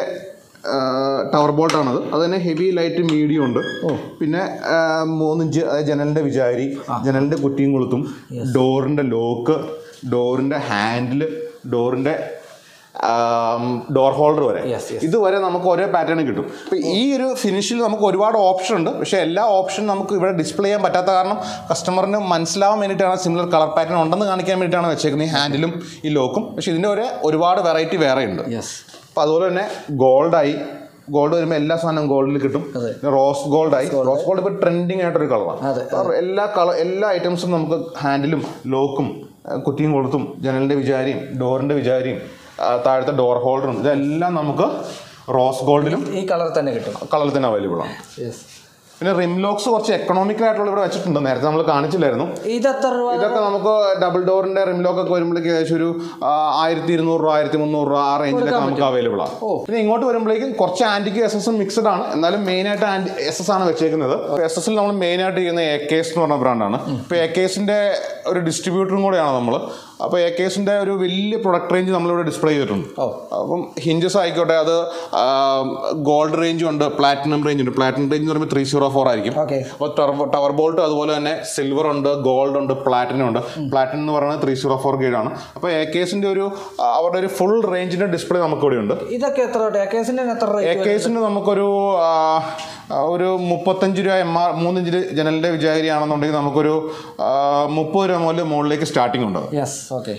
ടവർ ബോൾട്ടാണത് അത് തന്നെ ഹെവി ലൈറ്റ് മീഡിയം ഉണ്ട്. പിന്നെ മൂന്നിഞ്ച് ജനലിന്റെ വിചാരി ജനലിന്റെ കുറ്റിയും കൊളുത്തും ഡോറിന്റെ ലോക്ക് ഡോറിന്റെ ഹാൻഡിൽ ഡോറിന്റെ ഡോർ ഹോൾഡർ വരെ. ഇതുവരെ നമുക്ക് ഒരേ പാറ്റേൺ കിട്ടും. അപ്പം ഈ ഒരു ഫിനിഷിൽ നമുക്ക് ഒരുപാട് ഓപ്ഷൻ ഉണ്ട്. പക്ഷേ എല്ലാ ഓപ്ഷനും നമുക്ക് ഇവിടെ ഡിസ്പ്ലേ ചെയ്യാൻ പറ്റാത്ത കാരണം കസ്റ്റമറിന് മനസ്സിലാവാൻ വേണ്ടിയിട്ടാണ് സിമിലർ കളർ പാറ്റേൺ ഉണ്ടെന്ന് കാണിക്കാൻ വേണ്ടിയിട്ടാണ് വെച്ചേക്കുന്നത് ഈ ഹാൻഡിലും ഈ ലോക്കും പക്ഷേ ഇതിന്റെ ഒരു ഒരുപാട് വെറൈറ്റി വേറെ ഉണ്ട്. അപ്പം അതുപോലെ തന്നെ ഗോൾഡായി ഗോൾഡ് വരുമ്പോൾ എല്ലാ സാധനവും ഗോൾഡിൽ കിട്ടും. അതെ. റോസ് റോസ് ഗോൾഡായി റോസ് ഗോൾഡ് ഇപ്പോൾ ട്രെൻഡിങ് ആയിട്ടൊരു കളറാണ് അതെ, എല്ലാ കളർ എല്ലാ ഐറ്റംസും നമുക്ക് ഹാൻഡിലും ലോക്കും കുറ്റിയും കൊളുത്തും ജനലിന്റെ വിചാരിയും ഡോറിന്റെ വിചാരിയും താഴത്തെ ഡോർ ഹോൾഡറും ഇതെല്ലാം നമുക്ക് റോസ് ഗോൾഡിലും ഈ കളർ തന്നെ കിട്ടും. കളർ തന്നെ അവൈലബിൾ ആണ്. പിന്നെ റിം ലോക്സ് കുറച്ച് എക്കണോമിക്കൽ ആയിട്ടുള്ള ഇവിടെ വെച്ചിട്ടുണ്ട്. നേരത്തെ നമ്മൾ കാണിച്ചില്ലായിരുന്നു. ഇതൊക്കെ നമുക്ക് ഡബിൾ ഡോറിന്റെ റിം ലോക്ക് ഒക്കെ വരുമ്പോഴേക്ക് ഏകദേശം ഒരു ആയിരത്തി ഇരുന്നൂറ് രൂപ ആയിരത്തി മുന്നൂറ് രൂപ ആ റേഞ്ചിലൊക്കെ നമുക്ക് അവൈലബിൾ ആണ്. പിന്നെ ഇങ്ങോട്ട് വരുമ്പോഴേക്കും കുറച്ച് ആന്റിക്ക് എസ് എസും മിക്സഡ് ആണ്. എന്നാലും മെയിൻ ആയിട്ട് ആന്റി എസ് എസ് ആണ് വെച്ചേക്കുന്നത്. എസ് എസിൽ നമ്മൾ മെയിൻ ആയിട്ട് ചെയ്യുന്ന എ കേസ് എന്ന് പറഞ്ഞ ബ്രാൻഡാണ് ഇപ്പൊ എ കെ എസിന്റെ ഒരു ഡിസ്ട്രിബ്യൂട്ടറും കൂടെയാണ് നമ്മൾ അപ്പോൾ എ കേസിന്റെ ഒരു വലിയ പ്രൊഡക്റ്റ് റേഞ്ച് നമ്മളിവിടെ ഡിസ്പ്ലേ ചെയ്തിട്ടുണ്ട്. അപ്പം ഹിഞ്ചസ് ആയിക്കോട്ടെ അത് ഗോൾഡ് റേഞ്ചും ഉണ്ട് പ്ലാറ്റിനം റേഞ്ച് ഉണ്ട്. പ്ലാറ്റിനം റേഞ്ച് എന്ന് പറയുമ്പോൾ ത്രീ സീറോ ഫോർ ആയിരിക്കും. ഓക്കെ അപ്പോൾ ടവർ ടവർ ബോൾട്ട് അതുപോലെ തന്നെ സിൽവർ ഉണ്ട് ഗോൾഡ് ഉണ്ട് പ്ലാറ്റിനം ഉണ്ട്. പ്ലാറ്റിനം എന്ന് പറയുന്നത് ത്രീ സീറോ ഫോർ ആണ്. അപ്പോൾ എ കേസിന്റെ ഒരു അവരുടെ ഒരു ഫുൾ റേഞ്ചിന്റെ ഡിസ്പ്ലേ നമുക്കിവിടെ ഉണ്ട് ഇതൊക്കെ എത്ര എ കേസിന് നമുക്കൊരു ഒരു മുപ്പത്തഞ്ച് രൂപ എം ആർ മൂന്നിഞ്ച് ജനലിന്റെ വിചാരിയാണെന്നുണ്ടെങ്കിൽ നമുക്കൊരു മുപ്പത് രൂപ മുതൽ മുകളിലേക്ക് സ്റ്റാർട്ടിംഗ് ഉണ്ട്.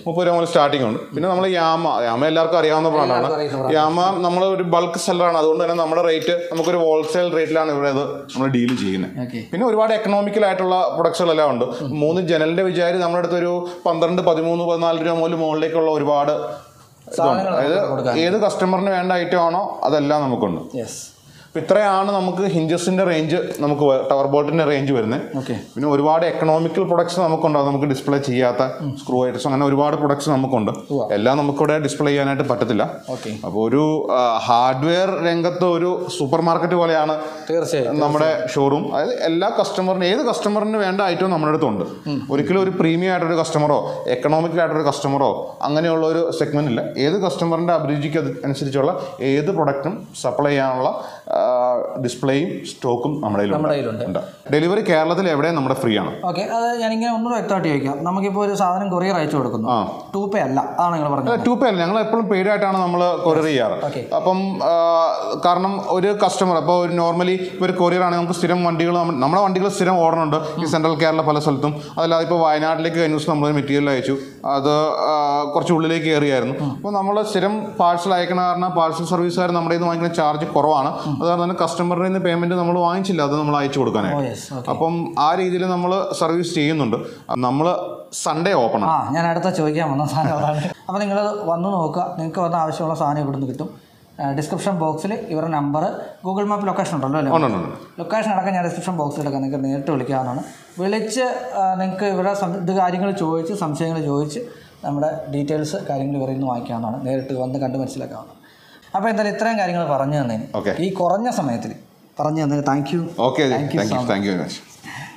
മുപ്പത് രൂപ മുതൽ സ്റ്റാർട്ടിംഗ് ഉണ്ട്. പിന്നെ നമ്മൾ യാമ യാമ എല്ലാവർക്കും അറിയാവുന്ന ബ്രാൻഡാണ് യാമ നമ്മൾ ഒരു ബൾക്ക് സെല്ലറാണ് അതുകൊണ്ട് തന്നെ നമ്മുടെ റേറ്റ് നമുക്കൊരു ഹോൾസെയിൽ റേറ്റിലാണ് ഇവിടെ ഇത് നമ്മൾ ഡീൽ ചെയ്യുന്നത്. പിന്നെ ഒരുപാട് എക്കണോമിക്കൽ ആയിട്ടുള്ള പ്രൊഡക്ട്സുകളെല്ലാം ഉണ്ട്. മൂന്ന് ജനലിന്റെ വിചാരി നമ്മുടെ അടുത്ത് ഒരു പന്ത്രണ്ട് പതിമൂന്ന് പതിനാല് രൂപ മുതൽ മുകളിലേക്കുള്ള ഒരുപാട് അതായത് ഏത് കസ്റ്റമറിന് വേണ്ട ഐറ്റം ആണോ അതെല്ലാം നമുക്കുണ്ട്. യെസ് അപ്പം ഇത്രയാണ് നമുക്ക് ഹിഞ്ചസിന്റെ റേഞ്ച് നമുക്ക് ടവർ ബോൾട്ടിന്റെ റേഞ്ച് വരുന്നത് ഓക്കെ പിന്നെ ഒരുപാട് എക്കണോമിക്കൽ പ്രൊഡക്ട്സ് നമുക്കുണ്ടാവും നമുക്ക് ഡിസ്പ്ലേ ചെയ്യാത്ത സ്ക്രൂ ഐറ്റംസ് അങ്ങനെ ഒരുപാട് പ്രൊഡക്ട്സ് നമുക്കുണ്ട്. എല്ലാം നമുക്കിവിടെ ഡിസ്പ്ലേ ചെയ്യാനായിട്ട് പറ്റത്തില്ല. ഓക്കെ അപ്പോൾ ഒരു ഹാർഡ്വെയർ രംഗത്ത് ഒരു സൂപ്പർ മാർക്കറ്റ് പോലെയാണ് തീർച്ചയായും നമ്മുടെ ഷോറൂം അതായത് എല്ലാ കസ്റ്റമറിനും ഏത് കസ്റ്റമറിന് വേണ്ട ഐറ്റവും നമ്മുടെ അടുത്തുണ്ട്. ഒരിക്കലും ഒരു പ്രീമിയം ആയിട്ടൊരു കസ്റ്റമറോ എക്കണോമിക്കൽ ആയിട്ടൊരു കസ്റ്റമറോ അങ്ങനെയുള്ള ഒരു സെഗ്മെന്റ് ഇല്ല. ഏത് കസ്റ്റമറിന്റെ അഭിരുചിക്ക് അനുസരിച്ചുള്ള ഏത് പ്രൊഡക്റ്റും സപ്ലൈ ചെയ്യാനുള്ള ഡിസ്പ്ലേയും സ്റ്റോക്കും നമ്മുടെ കയ്യിലുണ്ട്. ഡെലിവറി കേരളത്തിൽ എവിടെയും നമ്മുടെ ഫ്രീ ആണ്? ഓക്കെ അത് ഞാനിങ്ങനെ ഒന്നും വ്യക്തമായിട്ട് ചോദിക്കാം. നമുക്കിപ്പോൾ ഒരു സാധനം കൊറിയർ അയച്ചു കൊടുക്കുന്നു. ടൂ പേ അല്ല അതാണ് നിങ്ങൾ പറഞ്ഞത്. ടു പേ അല്ല. ഞങ്ങൾ എപ്പോഴും പെയ്ഡ് ആയിട്ടാണ് നമ്മൾ കൊറിയർ ചെയ്യാറ്. അപ്പം കാരണം ഒരു കസ്റ്റമർ അപ്പോൾ ഒരു നോർമലി ഒരു കൊറിയർ ആണെങ്കിൽ നമുക്ക് സ്ഥിരം വണ്ടികൾ നമ്മുടെ വണ്ടികൾ സ്ഥിരം ഓർഡറുണ്ട് ഈ സെൻട്രൽ കേരള പല സ്ഥലത്തും. അതല്ലാതെ ഇപ്പോൾ വയനാട്ടിലേക്ക് കഴിഞ്ഞ ദിവസം നമ്മളൊരു മെറ്റീരിയൽ അയച്ചു. അത് കുറച്ച് ഉള്ളിലേക്ക് കയറിയായിരുന്നു. അപ്പോൾ നമ്മൾ സ്ഥിരം പാഴ്സൽ അയക്കണ കാരണം പാഴ്സൽ സർവീസുകാർ നമ്മുടെ നിന്ന് വാങ്ങിക്കുന്ന ചാർജ് കുറവാണ്. തന്നെ കസ്റ്റമറിൽ നിന്ന് പേയ്മെന്റ് നമ്മൾ വാങ്ങിച്ചില്ല അത് നമ്മൾ അയച്ചു കൊടുക്കാനായിട്ട്. അപ്പം ആ രീതിയിൽ നമ്മൾ സർവീസ് ചെയ്യുന്നുണ്ട്. നമ്മൾ സൺഡേ ഓപ്പൺ ആണ്. ആ ഞാൻ അടുത്ത ചോദിക്കാൻ വന്ന സാധനം അതാണ്. അപ്പോൾ നിങ്ങൾ വന്ന് നോക്കുക. നിങ്ങൾക്ക് വന്ന ആവശ്യമുള്ള സാധനം ഇവിടുന്ന് കിട്ടും. ഡിസ്ക്രിപ്ഷൻ ബോക്സിൽ ഇവരുടെ നമ്പർ ഗൂഗിൾ മാപ്പ് ലൊക്കേഷൻ ഉണ്ടല്ലോ അല്ലേ? ലൊക്കേഷൻ അടക്കം ഞാൻ ഡിസ്ക്രിപ്ഷൻ ബോക്സിൽ എടുക്കാം നിങ്ങൾക്ക് നേരിട്ട് വിളിക്കാവുന്നതാണ്. വിളിച്ച് നിങ്ങൾക്ക് ഇവരുടെ ഇത് കാര്യങ്ങൾ ചോദിച്ച് സംശയങ്ങൾ ചോദിച്ച് നമ്മുടെ ഡീറ്റെയിൽസ് കാര്യങ്ങൾ ഇവരിൽ നിന്ന് വാങ്ങിക്കാവുന്നതാണ്. നേരിട്ട് വന്ന് കണ്ട് മനസ്സിലാക്കാവുന്നതാണ്. അപ്പോൾ എന്തായാലും ഇത്രയും കാര്യങ്ങൾ പറഞ്ഞു തന്നെ. ഈ കുറഞ്ഞ സമയത്തിൽ പറഞ്ഞു തന്നെ thank you okay thank you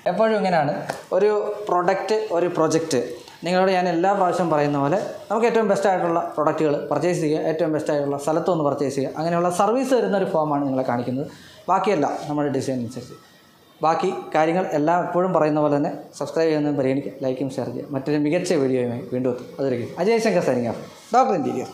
എപ്പോഴും ഇങ്ങനെയാണ്. ഒരു പ്രൊഡക്റ്റ് ഒരു പ്രൊജക്റ്റ് നിങ്ങളോട് ഞാൻ എല്ലാ പ്രാവശ്യം പറയുന്ന പോലെ നമുക്ക് ഏറ്റവും ബെസ്റ്റ് ആയിട്ടുള്ള പ്രൊഡക്റ്റുകൾ പർച്ചേസ് ചെയ്യുക ഏറ്റവും ബെസ്റ്റ് ആയിട്ടുള്ള സ്ഥലത്ത് ഒന്ന് പർച്ചേസ് ചെയ്യുക. അങ്ങനെയുള്ള സർവീസ് തരുന്ന ഒരു ഫോമാണ് നിങ്ങളെ കാണിക്കുന്നത്. ബാക്കിയല്ല നമ്മുടെ ഡിസൈൻ അനുസരിച്ച്. ബാക്കി കാര്യങ്ങൾ എല്ലാം എപ്പോഴും പറയുന്ന പോലെ തന്നെ സബ്സ്ക്രൈബ് ചെയ്യുന്നതും പരിഗണിക്കുക ലൈക്കും ഷെയർ ചെയ്യുക. മറ്റൊരു മികച്ച വീഡിയോയുമായി വീണ്ടും എത്തും. അതൊരിക്കും Ajay Shankar signing doctor interior